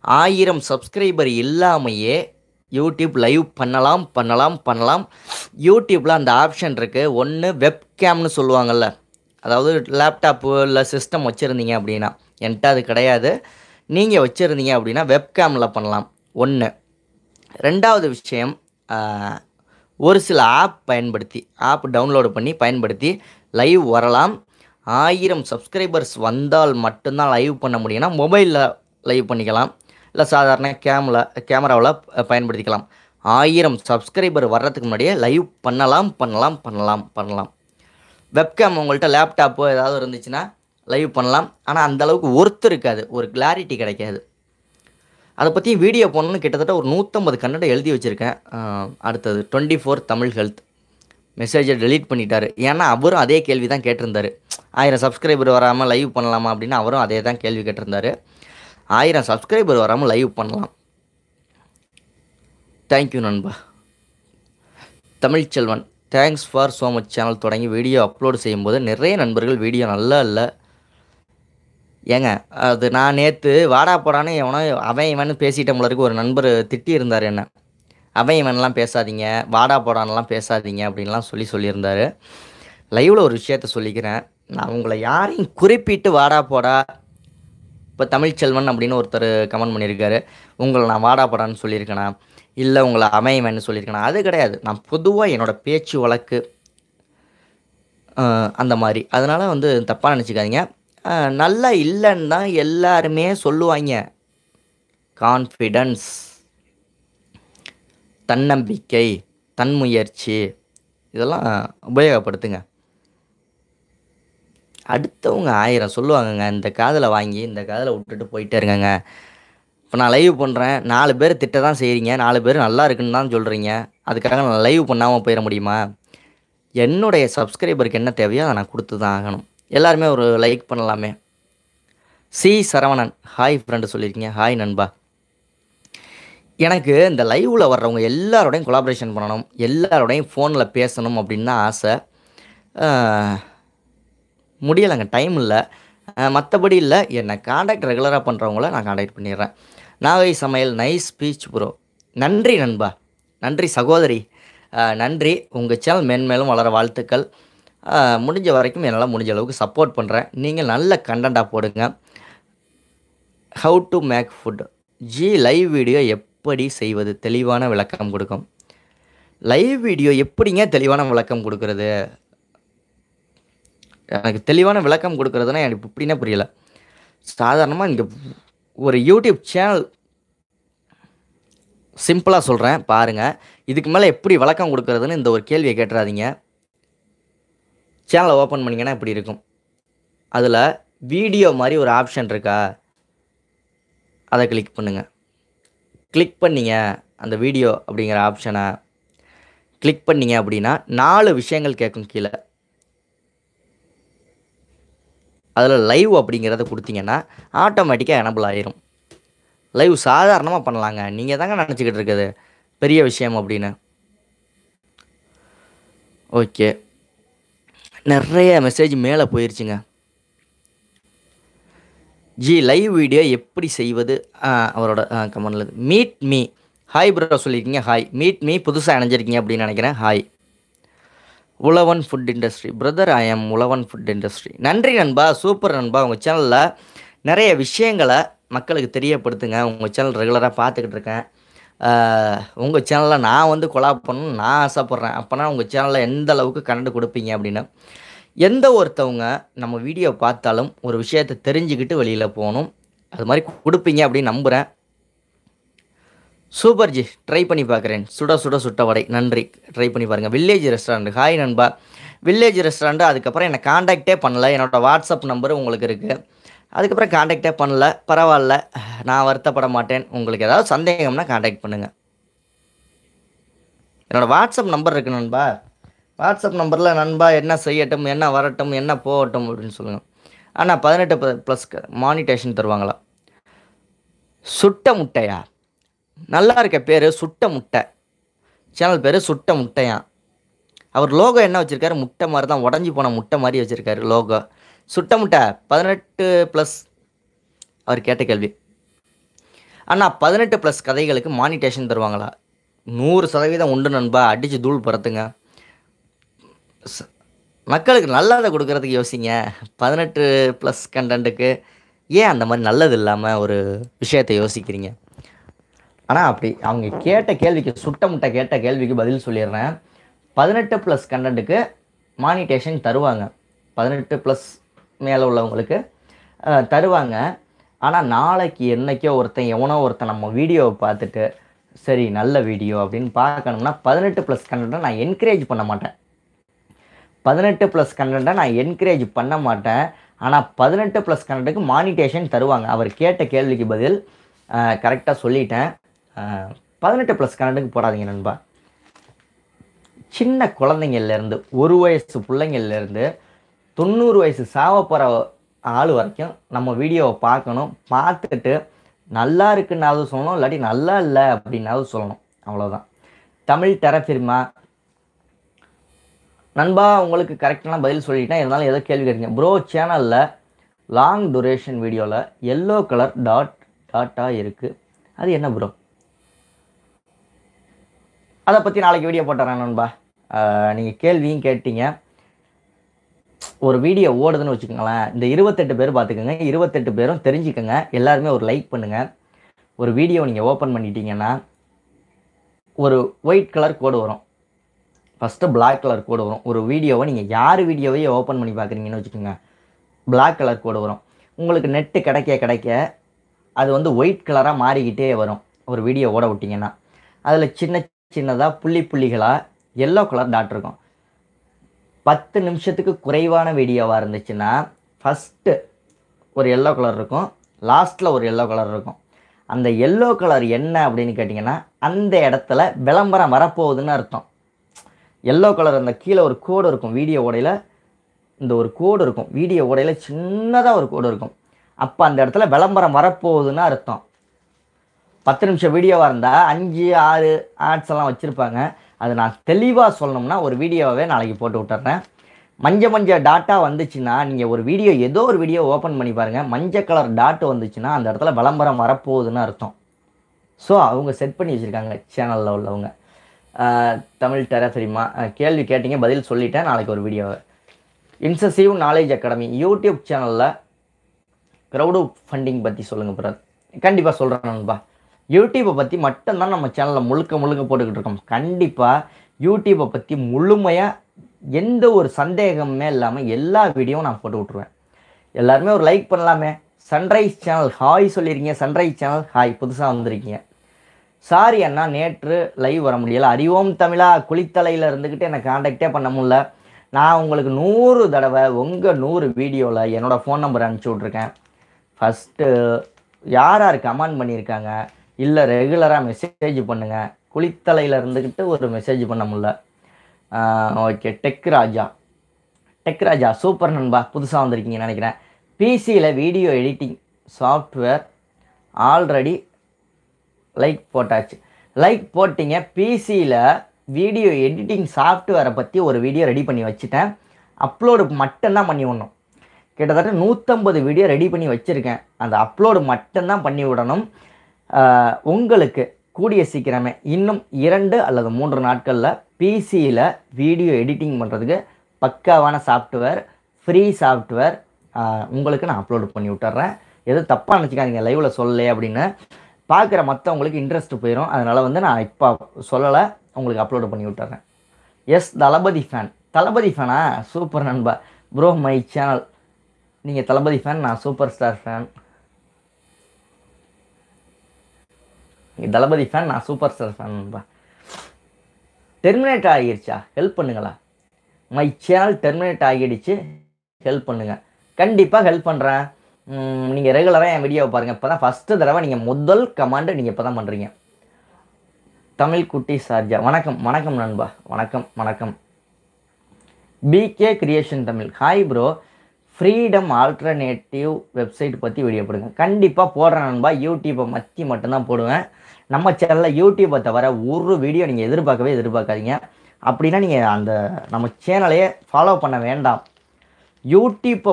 ஆயிரம் சப்ஸ்கிரைபர் இல்லாமையே யூடியூப் லைவ் பண்ணலாம் பண்ணலாம் பண்ணலாம். யூடியூப்பில் அந்த ஆப்ஷன் இருக்குது ஒன்று வெப்கேம்னு சொல்லுவாங்கள்ல அதாவது லேப்டாப்பு இல்லை சிஸ்டம் வச்சுருந்தீங்க அப்படின்னா என்கிட்ட அது கிடையாது. நீங்கள் வச்சுருந்தீங்க அப்படின்னா வெப்கேமில் பண்ணலாம். ஒன்று ரெண்டாவது விஷயம் ஒரு சில ஆப் பயன்படுத்தி ஆப் டவுன்லோடு பண்ணி பயன்படுத்தி லைவ் வரலாம். ஆயிரம் சப்ஸ்கிரைபர்ஸ் வந்தால் மட்டும்தான் லைவ் பண்ண முடியும்னா மொபைலில் லைவ் பண்ணிக்கலாம். இல்லை சாதாரண கேமில் கேமராவில் பயன்படுத்திக்கலாம். ஆயிரம் சப்ஸ்கிரைபர் வர்றதுக்கு முன்னாடியே லைவ் பண்ணலாம் பண்ணலாம் பண்ணலாம் பண்ணலாம். வெப்கேம் உங்கள்கிட்ட லேப்டாப்போ ஏதாவது இருந்துச்சுன்னா லைவ் பண்ணலாம். ஆனால் அந்த அளவுக்கு ஒர்த் இருக்காது. ஒரு கிளாரிட்டி கிடைக்காது. அதை பற்றி வீடியோ போடணும்னு கிட்டத்தட்ட ஒரு நூற்றம்பது கன்னட எழுதி வச்சுருக்கேன். அடுத்தது டுவெண்ட்டி ஃபோர் தமிழ் ஹெல்த் மெசேஜை டெலீட் பண்ணிட்டாரு. ஏன்னா அவரும் அதே கேள்வி தான் கேட்டிருந்தார். ஆயிரம் சப்ஸ்கிரைபர் வராமல் லைவ் பண்ணலாமா அப்படின்னு அவரும் அதே தான் கேள்வி கேட்டிருந்தாரு. ஆயிரம் சப்ஸ்கிரைபர் வராமல் லைவ் பண்ணலாம். தேங்க்யூ நண்பா. Tamilselvan. Thanks for so much channel தொடங்கி வீடியோ அப்லோடு செய்யும்போது நிறைய நண்பர்கள் வீடியோ நல்லா இல்லை. ஏங்க அது நான் நேற்று வாடா போடான்னு எவனோ அவன் இவன் பேசிட்டவங்களுக்கு ஒரு நண்பர் திட்டி இருந்தார் என்ன. அவன் இவன்லாம் பேசாதீங்க வாடா போடான்லாம் பேசாதீங்க அப்படின்லாம் சொல்லி சொல்லியிருந்தார். லைவில் ஒரு விஷயத்த சொல்லிக்கிறேன். நான் உங்களை யாரையும் குறிப்பிட்டு வாடா போடா இப்போ தமிழ்ச்செல்வன் அப்படின்னு ஒருத்தர் கமெண்ட் பண்ணியிருக்காரு. உங்களை நான் வாடா போடான்னு சொல்லியிருக்கேனா? இல்லை உங்களை அமையவன்னு சொல்லியிருக்கேன். அது கிடையாது. நான் பொதுவாக என்னோடய பேச்சு வழக்கு அந்த மாதிரி. அதனால் வந்து தப்பாக நினச்சிக்காதீங்க. நல்லா இல்லைன்னு தான் எல்லாருமே சொல்லுவாங்க. கான்ஃபிடன்ஸ் தன்னம்பிக்கை தன்முயற்சி இதெல்லாம் உபயோகப்படுத்துங்க. அடுத்தவங்க ஆயிரம் சொல்லுவாங்கங்க. இந்த காதில் வாங்கி இந்த காதில் விட்டுட்டு போயிட்டே இருங்கங்க. இப்போ நான் லைவ் பண்ணுறேன் நாலு பேர் திட்ட தான் செய்கிறீங்க நாலு பேர் நல்லா இருக்குன்னு தான் சொல்கிறீங்க அதுக்காக நான் லைவ் பண்ணாமல் போயிட முடியுமா? என்னுடைய சப்ஸ்கிரைபருக்கு என்ன தேவையோ அதை நான் கொடுத்து தான் ஆகணும். எல்லாருமே ஒரு லைக் பண்ணலாமே. சி சரவணன். ஹாய் ஃப்ரெண்டு சொல்லியிருக்கீங்க. ஹாய் நண்பா. எனக்கு இந்த லைவில் வர்றவங்க எல்லாரோடையும் கொலாபரேஷன் பண்ணணும். எல்லாரோடையும் ஃபோனில் பேசணும் அப்படின்னு தான் ஆசை. முடியலைங்க. டைம் இல்லை. மற்றபடி இல்லை. என்னை காண்டாக்ட் ரெகுலராக பண்ணுறவங்கள நான் காண்டாக்ட் பண்ணிடுறேன். நாகை சமையல் நைஸ் ஸ்பீச் ப்ரோ நன்றி நண்பா. நன்றி சகோதரி. நன்றி. உங்கள் சேனல் மேன்மேலும் வளர வாழ்த்துக்கள். முடிஞ்ச வரைக்கும் என்னால் முடிஞ்ச அளவுக்கு சப்போர்ட் பண்ணுறேன் நீங்கள் நல்ல கண்டென்ட்டாக போடுங்க. How to make food ji live video எப்படி செய்வது? தெளிவான விளக்கம் கொடுக்கும். லைவ் வீடியோ எப்படிங்க தெளிவான விளக்கம் கொடுக்குறது? எனக்கு தெளிவான விளக்கம் கொடுக்குறதுனா எனக்கு இப்படின்னா புரியல. சாதாரணமாக இங்கே ஒரு யூடியூப் சேனல் சிம்பிளாக சொல்கிறேன் பாருங்கள் இதுக்கு மேலே எப்படி விளக்கம் கொடுக்குறதுன்னு இந்த ஒரு கேள்வியை கேட்டுறாதீங்க. சேனலை ஓப்பன் பண்ணிங்கன்னா இப்படி இருக்கும். அதில் வீடியோ மாதிரி ஒரு ஆப்ஷன் இருக்கா? அதை கிளிக் பண்ணுங்கள் கிளிக் பண்ணீங்க அந்த வீடியோ அப்படிங்கிற ஆப்ஷனை கிளிக் பண்ணீங்க அப்படின்னா நாலு விஷயங்கள் கேட்கும் கீழே. அதில் லைவ் அப்படிங்கிறத கொடுத்தீங்கன்னா ஆட்டோமேட்டிக்காக எனபிள் ஆயிரும். லைவ் சாதாரணமாக பண்ணலாங்க. நீங்கள் தாங்க நினச்சிக்கிட்டு இருக்குது. பெரிய விஷயம் அப்படின்னு. ஓகே நிறைய மெசேஜ் மேலே போயிருச்சுங்க. ஜி லைவ் வீடியோ எப்படி செய்வது? ஆ, அவரோட கமெண்டில் மீட் மீ ஹாய் ப்ரோ சொல்லியிருக்கீங்க ஹாய் மீட் மீ புதுசாக இணைஞ்சிருக்கீங்க அப்படின்னு நினைக்கிறேன். Hi Uzhavan food industry brother I am Uzhavan food industry நன்றி நண்பா சூப்பர் நண்பா. உங்கள் சேனலில் நிறைய விஷயங்களை மக்களுக்கு தெரியப்படுத்துங்க. உங்கள் சேனல் ரெகுலராக பார்த்துக்கிட்டு இருக்கேன். உங்கள் சேனலில் நான் வந்து கொலாப் பண்ணணும்னு நான் ஆசைப்பட்றேன். அப்போனா உங்கள் சேனலில் எந்த அளவுக்கு கரண்ட் கொடுப்பீங்க அப்படின்னு. எந்த ஒருத்தவங்க நம்ம வீடியோ பார்த்தாலும் ஒரு விஷயத்தை தெரிஞ்சுக்கிட்டு வெளியில் போகணும். அது மாதிரி கொடுப்பீங்க அப்படின்னு நம்புகிறேன் சூப்பர் ஜி ட்ரை பண்ணி பார்க்குறேன். சுட சுட சுட்ட வடை. நன்றி. ட்ரை பண்ணி பாருங்கள் வில்லேஜ் ரெஸ்டாரண்ட் ஹாய் நண்பா. வில்லேஜ் ரெஸ்டாரண்ட் அதுக்கப்புறம் என்னை காண்டாக்டே பண்ணல. என்னோடய வாட்ஸ்அப் நம்பர் உங்களுக்கு இருக்குது அதுக்கப்புறம் காண்டாக்டே பண்ணல. பரவாயில்ல. நான் வருத்தப்பட மாட்டேன். உங்களுக்கு ஏதாவது சந்தேகம்னா காண்டாக்ட் பண்ணுங்கள் என்னோடய வாட்ஸ்அப் நம்பர் இருக்கு நண்பா. வாட்ஸ்அப் நம்பரில் நண்பா என்ன செய்யட்டும் என்ன வரட்டும் என்ன போகட்டும் அப்படின்னு சொல்லுங்கள் ஆனால் பதினெட்டு ப்ளஸ் மானிட்டேஷன் தருவாங்களா? சுட்ட முட்டையா? நல்லா இருக்க பேர் சுட்ட முட்டை. சேனல் பேர் சுட்ட முட்டையான் அவர் லோகோ என்ன வச்சுருக்காரு? முட்டை மாதிரி தான் உடஞ்சி போன முட்டை மாதிரி வச்சுருக்காரு லோகோ. சுட்ட முட்டை பதினெட்டு ப்ளஸ் அவர் கேட்ட கேள்வி. அண்ணா பதினெட்டு ப்ளஸ் கதைகளுக்கு மானிட்டேஷன் தருவாங்களா? நூறு சதவீதம் உண்டு நண்பா அடித்து தூள் பறத்துங்க ச- மக்களுக்கு நல்லதை கொடுக்கறதுக்கு யோசிங்க. பதினெட்டு ப்ளஸ் கண்டென்ட்டுக்கு ஏன் அந்த மாதிரி நல்லது இல்லாமல் ஒரு விஷயத்தை யோசிக்கிறீங்க? ஆனால் அப்படி அவங்க கேட்ட கேள்விக்கு சுட்ட முட்டை கேட்ட கேள்விக்கு பதில் சொல்லிடுறேன். பதினெட்டு ப்ளஸ் கண்டென்ட்டுக்கு மானிட்டேஷன் தருவாங்க. பதினெட்டு ப்ளஸ் மேலே உள்ளவங்களுக்கு தருவாங்க. ஆனால் நாளைக்கு என்னைக்கோ ஒருத்தன் எவனோ ஒருத்தன் நம்ம வீடியோவை பார்த்துட்டு சரி நல்ல வீடியோ அப்படின்னு பார்க்கணும்னா பதினெட்டு ப்ளஸ் கண்டென்ட்டை நான் என்கரேஜ் பண்ண மாட்டேன். பதினெட்டு ப்ளஸ் கண்டென்ட்டை நான் என்கரேஜ் பண்ண மாட்டேன். ஆனால் பதினெட்டு ப்ளஸ் கண்டென்ட்டுக்கு மானிட்டேஷன் தருவாங்க. அவர் கேட்ட கேள்விக்கு பதில் கரெக்டாக சொல்லிட்டேன். பதினெட்டு ப்ளஸ் கண்டென்ட்டுக்கு போடாதீங்க நண்பா. சின்ன குழந்தைங்கள்லேருந்து ஒரு வயசு பிள்ளைங்கள்லேருந்து தொண்ணூறு வயசு சாவ போகிற ஆள் வரைக்கும் நம்ம வீடியோவை பார்க்கணும். பார்த்துட்டு நல்லா இருக்குன்னாவது சொல்லணும் இல்லாட்டி நல்லா இல்லை அப்படின்னாவது சொல்லணும். அவ்வளோதான் தமிழ் தெரப்பிரிமா நண்பா உங்களுக்கு கரெக்டான பதில் சொல்லிட்டேன். இருந்தாலும் ஏதோ கேள்வி கேட்குங்க ப்ரோ சேனலில் லாங் duration வீடியோவில் எல்லோ கலர் டாட் டாட்டாக இருக்குது அது என்ன ப்ரோ அதை பற்றி நாளைக்கு வீடியோ போட்டுறேன் நண்பா. நீங்கள் கேள்வியும் கேட்டீங்க. ஒரு வீடியோ ஓடுதுன்னு வச்சுக்கோங்களேன். இந்த இருபத்தெட்டு பேர் பார்த்துக்கோங்க. இருபத்தெட்டு பேரும் தெரிஞ்சுக்கோங்க. எல்லாருமே ஒரு லைக் பண்ணுங்கள் ஒரு வீடியோ நீங்கள் ஓப்பன் பண்ணிட்டீங்கன்னா ஒரு ஒயிட் கலர் கோடு வரும். ஃபஸ்ட்டு பிளாக் கலர் கோடு வரும். ஒரு வீடியோவை நீங்கள் யார் வீடியோவையே ஓப்பன் பண்ணி பார்க்குறீங்கன்னு வச்சுக்கோங்க. பிளாக் கலர் கோடு வரும். உங்களுக்கு நெட்டு கிடைக்க கிடைக்க அது வந்து ஒயிட் கலராக மாறிக்கிட்டே வரும். ஒரு வீடியோ ஓட விட்டிங்கன்னா. அதில் சின்ன சின்னதாக புள்ளி புள்ளிகளாக எல்லோ கலர் டாட் இருக்கும். பத்து நிமிஷத்துக்கு குறைவான வீடியோவாக இருந்துச்சுன்னா ஃபஸ்ட்டு ஒரு எல்லோ கலர் இருக்கும். லாஸ்ட்டில் ஒரு எல்லோ கலர் இருக்கும். அந்த எல்லோ கலர் என்ன அப்படின்னு கேட்டிங்கன்னா அந்த இடத்துல விளம்பரம் வரப்போகுதுன்னு அர்த்தம். எல்லோ கலர் அந்த கீழே ஒரு கோடு இருக்கும் வீடியோ உடையில் இந்த ஒரு கோடு இருக்கும் வீடியோ உடையில் சின்னதாக ஒரு கோடு இருக்கும். அப்போ அந்த இடத்துல விளம்பரம் வரப்போகுதுன்னு அர்த்தம். பத்து நிமிஷம் வீடியோவாக இருந்தால் அஞ்சு ஆறு ஆட்ஸ் எல்லாம் வச்சுருப்பாங்க. அது நான் தெளிவாக சொல்லணும்னா ஒரு வீடியோவே நாளைக்கு போட்டு விட்டுறேன். மஞ்ச மஞ்ச டாட்டா வந்துச்சுன்னா நீங்கள் ஒரு வீடியோ ஏதோ ஒரு வீடியோ ஓப்பன் பண்ணி பாருங்கள் மஞ்சள் கலர் டாட் வந்துச்சுன்னா அந்த இடத்துல விளம்பரம் வரப்போகுதுன்னு அர்த்தம். ஸோ அவங்க செட் பண்ணி வச்சுருக்காங்க சேனலில் உள்ளவங்க. தமிழ் டெரசரிமா கேள்வி கேட்டீங்க பதில் சொல்லிட்டேன். நாளைக்கு ஒரு வீடியோவை. இன்சசிவ் நாலேஜ் அகாடமி யூடியூப் சேனலில் க்ரௌடு ஃபண்டிங் பற்றி சொல்லுங்கள் பிரதர் கண்டிப்பாக சொல்கிறேன் நண்பா. யூடியூப்பை பற்றி மட்டும்தான் நம்ம சேனலில் முழுக்க முழுக்க போட்டுக்கிட்டு இருக்கோம். கண்டிப்பாக யூடியூப்பை பற்றி முழுமையாக எந்த ஒரு சந்தேகமே இல்லாமல் எல்லா வீடியோவும் நான் போட்டு விட்ருவேன் எல்லாருமே ஒரு லைக் பண்ணலாமே. சன்ரைஸ் சேனல் ஹாய் சொல்லியிருக்கீங்க சன்ரைஸ் சேனல் ஹாய் புதுசாக வந்திருக்கீங்க. சாரி அண்ணா நேற்று லைவ் வர முடியலை. அறிவோம் தமிழா குளித்தலையில் இருந்துக்கிட்டு என்னை காண்டாக்டே பண்ண முடியல. நான் உங்களுக்கு நூறு தடவை உங்கள் நூறு வீடியோவில் என்னோடய ஃபோன் நம்பர் அனுப்பிச்சி விட்ருக்கேன் ஃபஸ்ட்டு யார் யார் கமெண்ட் பண்ணியிருக்காங்க? இல்லை ரெகுலராக மெசேஜ் பண்ணுங்கள் குளித்தலையில் இருந்துக்கிட்டு ஒரு மெசேஜ் பண்ண முடியல. Okay tech Raja. Tech Raja super நண்பா. புதுசாக வந்திருக்கீங்கன்னு நினைக்கிறேன். பிசியில் video editing software already like போட்டாச்சு. லைக் போட்டிங்க பிசியில் வீடியோ எடிட்டிங் சாஃப்ட்வேரை பற்றி ஒரு வீடியோ ரெடி பண்ணி வச்சுட்டேன். அப்லோடு மட்டும்தான் பண்ணி விடணும். கிட்டத்தட்ட நூற்றம்பது வீடியோ ரெடி பண்ணி வச்சுருக்கேன். அந்த அப்லோடு மட்டும்தான் பண்ணி விடணும். உங்களுக்கு கூடிய சீக்கிரமே இன்னும் இரண்டு அல்லது மூன்று நாட்களில் பிசியில் வீடியோ எடிட்டிங் பண்ணுறதுக்கு பக்காவான சாஃப்ட்வேர் ஃப்ரீ சாஃப்ட்வேர் உங்களுக்கு நான் அப்லோடு பண்ணி விட்டுறேன். எதுவும் தப்பாக நினச்சிக்காதீங்க லைவில் சொல்லலையே அப்படின்னு. பார்க்குற மற்றவங்களுக்கு இன்ட்ரெஸ்ட் போயிடும் அதனால் வந்து நான் இப்போ சொல்லலை உங்களுக்கு அப்லோடு பண்ணி விட்டுறேன். எஸ் தளபதி ஃபேன் தளபதி ஃபேனா சூப்பர் நண்பா. ப்ரோ மை சேனல் நீங்கள் தளபதி ஃபேன் நான் super star fan Thalapathy fan நான் சூப்பர் ஸ்டார் ஃபேன்பா டெர்மினேட் ஆகிடுச்சா ஹெல்ப் பண்ணுங்களா? மை சேனல் டெர்மினேட் ஆகிடுச்சு. ஹெல்ப் பண்ணுங்கள் கண்டிப்பாக ஹெல்ப் பண்ணுறேன் நீங்கள் ரெகுலராக என் வீடியோவை பாருங்கள் இப்போ தான் ஃபஸ்ட்டு தடவை நீங்கள் முதல் கமாண்டு நீங்கள் இப்போ தான் பண்ணுறீங்க தமிழ் குட்டி சார்ஜா. வணக்கம் வணக்கம் நண்பா. வணக்கம் வணக்கம். PK creation Tamil hi bro freedom alternative website பற்றி வீடியோ போடுங்க. கண்டிப்பாக போடுறேன் நண்பா. யூடியூப்பை மத்தி மட்டும்தான் போடுவேன். நம்ம சேனலில் யூடியூப்பை தவிர ஒரு வீடியோ நீங்கள் எதிர்பார்க்கவே எதிர்பார்க்காதீங்க. அப்படின்னா நீங்கள் அந்த நம்ம சேனலையே ஃபாலோ பண்ண வேண்டாம். யூடியூப்பை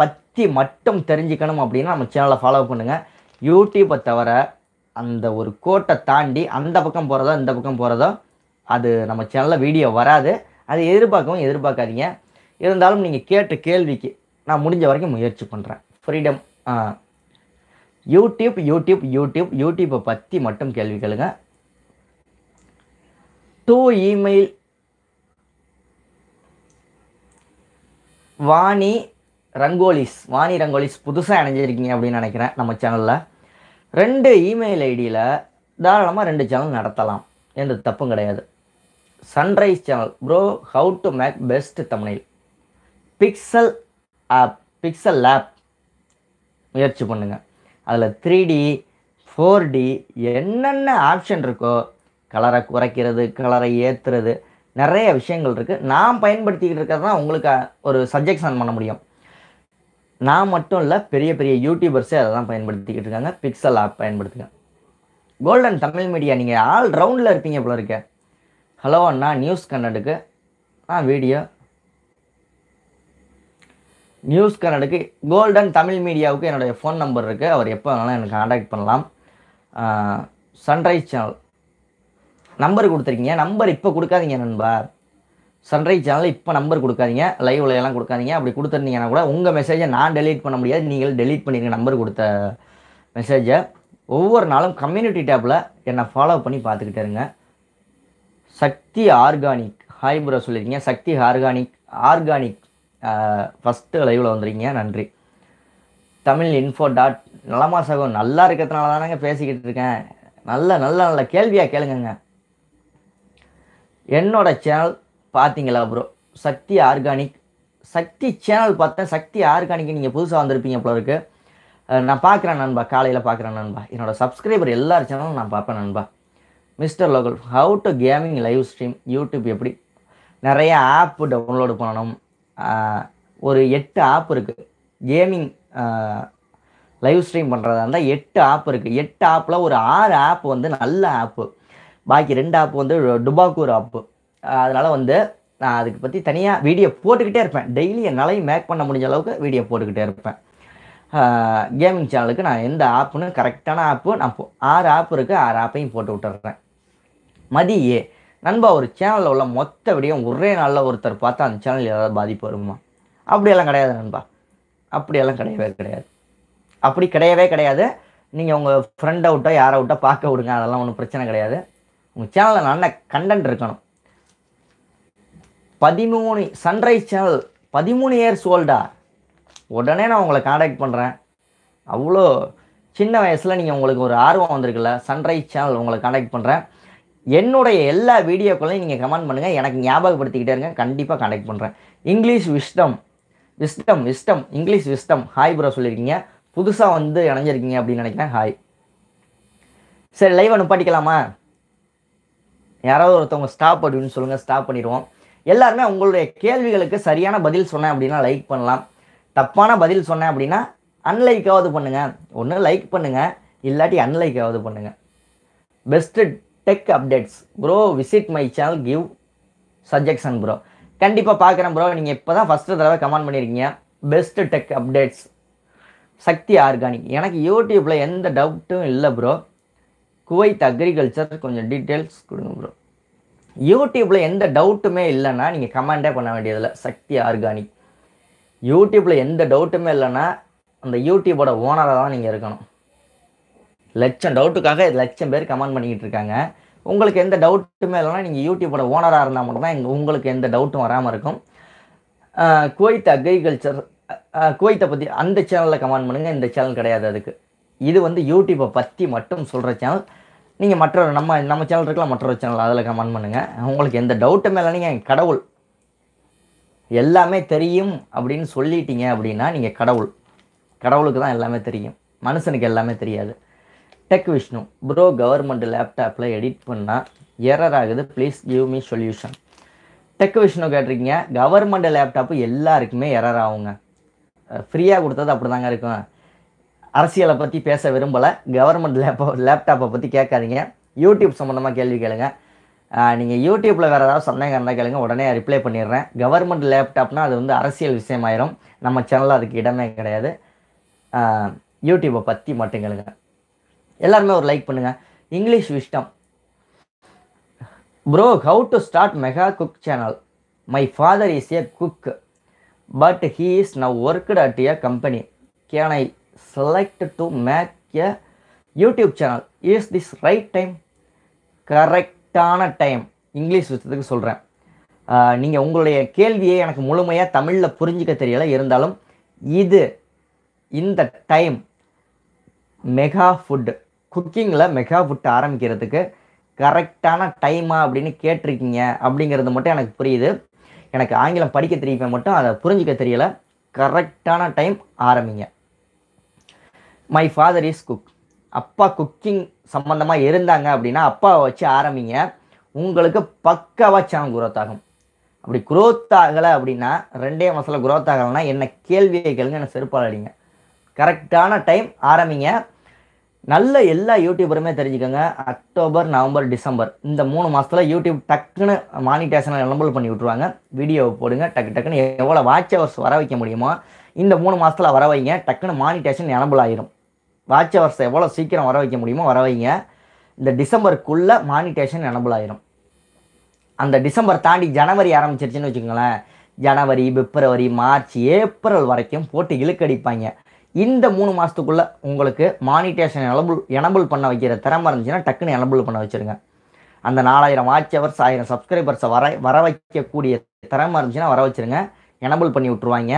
பற்றி மட்டும் தெரிஞ்சுக்கணும் அப்படின்னா நம்ம சேனலை ஃபாலோ பண்ணுங்கள் யூடியூப்பை தவிர அந்த ஒரு கோட்டை தாண்டி அந்த பக்கம் போகிறதோ இந்த பக்கம் போகிறதோ அது நம்ம சேனலில் வீடியோ வராது. அது எதிர்பார்க்கவும் எதிர்பார்க்காதீங்க. இருந்தாலும் நீங்கள் கேட்ட கேள்விக்கு நான் முடிஞ்ச வரைக்கும் முயற்சி பண்ணுறேன் ஃப்ரீடம் யூடியூப் யூடியூப் யூடியூப் யூடியூப்பை பற்றி மட்டும் கேள்வி கேளுங்க. டூ இமெயில் வாணி ரங்கோலிஸ் வாணி ரங்கோலிஸ் புதுசாக இணைஞ்சிருக்கீங்க அப்படின்னு நினைக்கிறேன் நம்ம சேனலில் ரெண்டு இமெயில் ஐடியில் தாராளமாக ரெண்டு சேனல் நடத்தலாம் எந்த தப்பும் கிடையாது. Sunrise channel bro how to make best தமிழில் பிக்சல் ஆப் பிக்சல் ஆப் முயற்சி பண்ணுங்கள் அதில் த்ரீ டி ஃபோர் டி என்னென்ன ஆப்ஷன் இருக்கோ கலரை குறைக்கிறது கலரை ஏற்றுறது நிறைய விஷயங்கள் இருக்குது நான் பயன்படுத்திக்கிட்டு இருக்கிறது தான் உங்களுக்கு ஒரு சஜெக்ஷன் பண்ண முடியும். நான் மட்டும் இல்லை பெரிய பெரிய யூடியூபர்ஸே அதை தான் பயன்படுத்திக்கிட்டு இருக்காங்க. பிக்சல் ஆப் பயன்படுத்துங்க. கோல்டன் தமிழ் மீடியா நீங்கள் ஆல் ரவுண்டில் இருப்பீங்க போல இருக்க. ஹலோ அண்ணா நியூஸ் கன்னடுக்கு ஆ வீடியோ நியூஸ் கன்னடுக்கு கோல்டன் தமிழ் மீடியாவுக்கு என்னுடைய ஃபோன் நம்பர் இருக்குது அவர் எப்போ வேணாலும் எனக்கு காண்டாக்ட் பண்ணலாம். சன்ரைஸ் சேனல் நம்பர் கொடுத்துருக்கீங்க. நம்பர் இப்போ கொடுக்காதீங்க நண்பா. சன்ரைஸ் சேனல் இப்போ நம்பர் கொடுக்காதீங்க. லைவ்ல எல்லாம் கொடுக்காதீங்க. அப்படி கொடுத்துருந்தீங்கன்னா கூட உங்கள் மெசேஜை நான் டெலீட் பண்ண முடியாது. நீங்கள் டெலீட் பண்ணிருங்க நம்பர் கொடுத்த மெசேஜை ஒவ்வொரு நாளும் கம்யூனிட்டி டேப்பில் என்னை ஃபாலோ பண்ணி பார்த்துக்கிட்டே இருங்க. சக்தி ஆர்கானிக். ஹாய் ப்ரோ சொல்லியிருக்கீங்க சக்தி ஆர்கானிக் ஆர்கானிக் ஃபஸ்ட்டு லைவில் வந்துருக்கீங்க. நன்றி. தமிழ் இன்ஃபோ டாட் நலமா சகோ நல்லா இருக்கிறதுனால தானேங்க பேசிக்கிட்டு இருக்கேன். நல்ல நல்ல நல்ல கேள்வியாக கேளுங்கங்க. என்னோட சேனல் பார்த்தீங்களா bro Sakthi organic Sakthi channel பார்த்தேன். சக்தி ஆர்கானிக் நீங்கள் புதுசாக வந்திருப்பீங்க போல இருக்கு. நான் பார்க்குறேன் நண்பா. காலையில் பார்க்குறேன் நண்பா. என்னோட சப்ஸ்கிரைபர் எல்லார் சேனலும் நான் பார்ப்பேன் நண்பா. Mister local how to gaming live stream YouTube எப்படி? நிறைய ஆப் டவுன்லோடு பண்ணணும். ஒரு எட்டு ஆப் இருக்குது கேமிங் லைவ் ஸ்ட்ரீம் பண்ணுறதா இருந்தால் எட்டு ஆப் இருக்குது எட்டு ஆப்பில் ஒரு ஆறு ஆப் வந்து நல்ல ஆப்பு பாக்கி ரெண்டு ஆப் வந்து டுபாக்கூர் ஆப்பு அதனால் வந்து நான் அதுக்கு பற்றி தனியாக வீடியோ போட்டுக்கிட்டே இருப்பேன். டெய்லி என்னாலையும் மேக் பண்ண முடிஞ்ச அளவுக்கு வீடியோ போட்டுக்கிட்டே இருப்பேன். கேமிங் சேனலுக்கு நான் எந்த ஆப்புன்னு கரெக்டான ஆப்பு நான் போ- ஆறு ஆப் இருக்குது ஆறு ஆப்பையும் போட்டு விட்டுறேன். மதியே. நண்பா ஒரு சேனலில் உள்ள மொத்த விடையும் ஒரே நாளில் ஒருத்தர் பார்த்தா அந்த சேனல் ஏதாவது பாதிப்பு வருமா? அப்படியெல்லாம் கிடையாது நண்பா. அப்படியெல்லாம் கிடையவே கிடையாது. அப்படி கிடையவே கிடையாது. நீங்கள் உங்கள் ஃப்ரெண்ட் அவுட்டோ யாரை அவுட்டோ பார்க்க விடுங்க. அதெல்லாம் ஒன்றும் பிரச்சனை கிடையாது. உங்கள் சேனலில் நல்ல கண்டென்ட் இருக்கணும். பதிமூணு சன்ரைஸ் சேனல் பதிமூணு இயர்ஸ் ஓல்டா உடனே நான் உங்களை காண்டாக்ட் பண்ணுறேன் அவ்வளோ சின்ன வயசில் நீங்கள் உங்களுக்கு ஒரு ஆர்வம் வந்திருக்குல்ல? சன்ரைஸ் சேனல் உங்களை காண்டாக்ட் பண்ணுறேன் என்னுடைய எல்லா வீடியோக்களையும் நீங்கள் கமெண்ட் பண்ணுங்கள் எனக்கு ஞாபகப்படுத்திக்கிட்டே இருங்க. கண்டிப்பாக கனெக்ட் பண்ணுறேன் English wisdom wisdom wisdom English wisdom hi bro சொல்லியிருக்கீங்க. புதுசாக வந்து இணைஞ்சிருக்கீங்க அப்படின்னு நினைக்கிறேன். ஹாய் சரி லைவை நிப்பாட்டிக்கலாமா? யாராவது ஒருத்தவங்க ஸ்டாப் அப்படின்னு சொல்லுங்கள் ஸ்டாப் பண்ணிடுவோம். எல்லாருமே உங்களுடைய கேள்விகளுக்கு சரியான பதில் சொன்னேன் அப்படின்னா லைக் பண்ணலாம். தப்பான பதில் சொன்னேன் அப்படின்னா அன்லைக்காவது பண்ணுங்கள் ஒன்று லைக் பண்ணுங்கள் இல்லாட்டி அன்லைக்காவது பண்ணுங்கள் best tech updates bro visit my channel give suggestion bro கண்டிப்பாக பார்க்குறேன் ப்ரோ நீங்கள் இப்போ தான் ஃபஸ்ட்டு தடவை கமெண்ட் பண்ணியிருக்கீங்க best tech updates Sakthi organic எனக்கு யூடியூப்பில் எந்த டவுட்டும் இல்லை ப்ரோ குவைத் அக்ரிகல்ச்சர் கொஞ்சம் டீட்டெயில்ஸ் கொடுங்க ப்ரோ யூடியூப்பில் எந்த டவுட்டுமே இல்லைன்னா நீங்கள் கமெண்டே பண்ண வேண்டியதில்லை. சக்தி ஆர்கானிக் யூடியூப்பில் எந்த டவுட்டுமே இல்லைன்னா அந்த யூடியூபோட ஓனராக தான் நீங்கள் இருக்கணும். லட்சம் டவுட்டுக்காக லட்சம் பேர் கமெண்ட் பண்ணிக்கிட்டு இருக்காங்க. உங்களுக்கு எந்த டவுட்டுமே இல்லைனா நீங்கள் யூடியூபோட ஓனராக இருந்தால் மட்டும்தான் எங்கள் உங்களுக்கு எந்த டவுட்டும் வராமல் இருக்கும். குவைத் அக்ரிகல்ச்சர் குவைத்தை பற்றி அந்த சேனலில் கமெண்ட் பண்ணுங்கள் இந்த சேனல் கிடையாது அதுக்கு. இது வந்து யூடியூப்பை பற்றி மட்டும் சொல்கிற சேனல் நீங்கள் மற்றொரு நம்ம நம்ம சேனல் இருக்கலாம் மற்றொரு சேனல் அதில் கமெண்ட் பண்ணுங்கள் உங்களுக்கு எந்த டவுட்டுமே இல்லை நீங்கள் கடவுள். எல்லாமே தெரியும் அப்படின்னு சொல்லிட்டீங்க அப்படின்னா நீங்கள் கடவுள். கடவுளுக்கு தான் எல்லாமே தெரியும். மனுஷனுக்கு எல்லாமே தெரியாது. டெக் விஷ்ணு ப்ரோ கவர்மெண்ட் லேப்டாப்பில் எடிட் பண்ணால் எரர் ஆகுது. Please give me solution tech Vishnu கேட்டிருக்கீங்க. கவர்மெண்ட் லேப்டாப்பு எல்லாருக்குமே எரர் ஆகுங்க. ஃப்ரீயாக கொடுத்தது அப்படி தாங்க இருக்கும். அரசியலை பற்றி பேச விரும்பலை. கவர்மெண்ட் லேப்போ லேப்டாப்பை பற்றி கேட்காதீங்க. யூடியூப் சம்மந்தமாக கேள்வி கேளுங்க. நீங்கள் யூடியூப்பில் வேறு ஏதாவது சந்தேகம் இருந்தால் கேளுங்க. உடனே ரிப்ளை பண்ணிடுறேன். கவர்மெண்ட் லேப்டாப்னா அது வந்து அரசியல் விஷயமாயிரும். நம்ம சேனலில் அதுக்கு இடமே கிடையாது. யூடியூப்பை பற்றி மட்டும் கேளுங்க. எல்லாருமே ஒரு லைக் பண்ணுங்கள் English wisdom bro how to start mega cook channel my father is a cook but he is now worked at a company can I select to make a YouTube channel is this right time கரெக்டான time English விஷயத்துக்கு சொல்கிறேன் நீங்கள் உங்களுடைய கேள்வியை எனக்கு முழுமையாக தமிழில் புரிஞ்சிக்க தெரியல. இருந்தாலும் இது இந்த டைம் மெகா ஃபுட்டு குக்கிங்கில் மெகா ஃபுட் ஆரம்பிக்கிறதுக்கு கரெக்டான டைமா அப்படின்னு கேட்டிருக்கீங்க அப்படிங்கிறது மட்டும் எனக்கு புரியுது. எனக்கு ஆங்கிலம் படிக்க தெரியப்ப மட்டும் அதை புரிஞ்சிக்க தெரியல. கரெக்டான டைம் ஆரம்பிங்க. மை ஃபாதர் இஸ் குக் அப்பா குக்கிங் சம்மந்தமாக இருந்தாங்க அப்படின்னா அப்பாவை வச்சு ஆரம்பிங்க. உங்களுக்கு பக்காவாக சேனல் குரோத் ஆகும். அப்படி குரோத் ஆகலை அப்படின்னா ரெண்டே மாதத்தில் குரோத் ஆகலைன்னா என்ன கேள்வியை கேளுங்க என்ன செருப்பால் அடிங்க. கரெக்டான டைம் ஆரம்பிங்க. நல்ல எல்லா யூடியூபருமே தெரிஞ்சுக்கோங்க. October November December. இந்த மூணு மாதத்துல யூடியூப் டக்குன்னு மானிட்டேஷனை நிலம்பல் பண்ணி விட்ருவாங்க வீடியோ போடுங்க டக்கு டக்குன்னு எவ்வளோ வாட்ச் ஹவர்ஸ் வர வைக்க முடியுமோ இந்த மூணு மாதத்தில் வர வைங்க. டக்குன்னு மானிட்டேஷன் நிலம்பல் ஆயிரும். வாட்ச் ஹவர்ஸ் எவ்வளோ சீக்கிரம் வர வைக்க முடியுமோ வர வைங்க. இந்த டிசம்பருக்குள்ளே மானிட்டேஷன் நிலம்பல் ஆயிரும். அந்த டிசம்பர் தாண்டி ஜனவரி ஆரம்பிச்சிருச்சுன்னு வச்சுக்கோங்களேன். ஜனவரி பிப்ரவரி மார்ச் ஏப்ரல் வரைக்கும் போட்டு இழுக்கடிப்பாங்க. இந்த மூணு மாதத்துக்குள்ளே உங்களுக்கு மானிட்டேஷன் எனபிள் எனபிள் பண்ண வைக்கிற திறமை இருந்துச்சுன்னா டக்குன்னு எனபிள் பண்ண வச்சுருங்க. அந்த நாலாயிரம் வாட்ச் ஹவர்ஸ் ஆயிரம் சப்ஸ்கிரைபர்ஸை வர வர வைக்கக்கூடிய திறமை இருந்துச்சுன்னா வர வச்சுருங்க. எனபிள் பண்ணி விட்ருவாங்க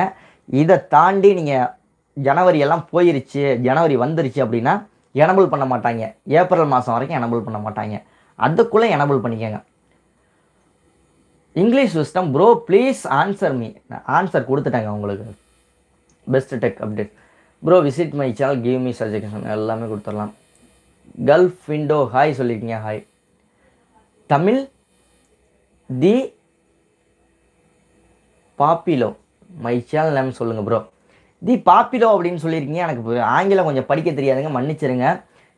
இதை தாண்டி நீங்கள் ஜனவரி எல்லாம் போயிருச்சு ஜனவரி வந்துருச்சு அப்படின்னா எனபிள் பண்ண மாட்டாங்க. ஏப்ரல் மாதம் வரைக்கும் எனபிள் பண்ண மாட்டாங்க. அதுக்குள்ளே எனபிள் பண்ணிக்கோங்க. English system bro please answer me answer கொடுத்துட்டாங்க உங்களுக்கு. Best tech update bro visit my channel give me suggestion எல்லாமே கொடுத்துடலாம். கல்ஃப் விண்டோ ஹாய் சொல்லியிருக்கீங்க hi Tamil the Papillo. My channel name சொல்லுங்கள் ப்ரோ தி பாப்பிலோ அப்படின்னு சொல்லியிருக்கீங்க எனக்கு ஆங்கிலம் கொஞ்சம் படிக்க தெரியாதுங்க மன்னிச்சிருங்க.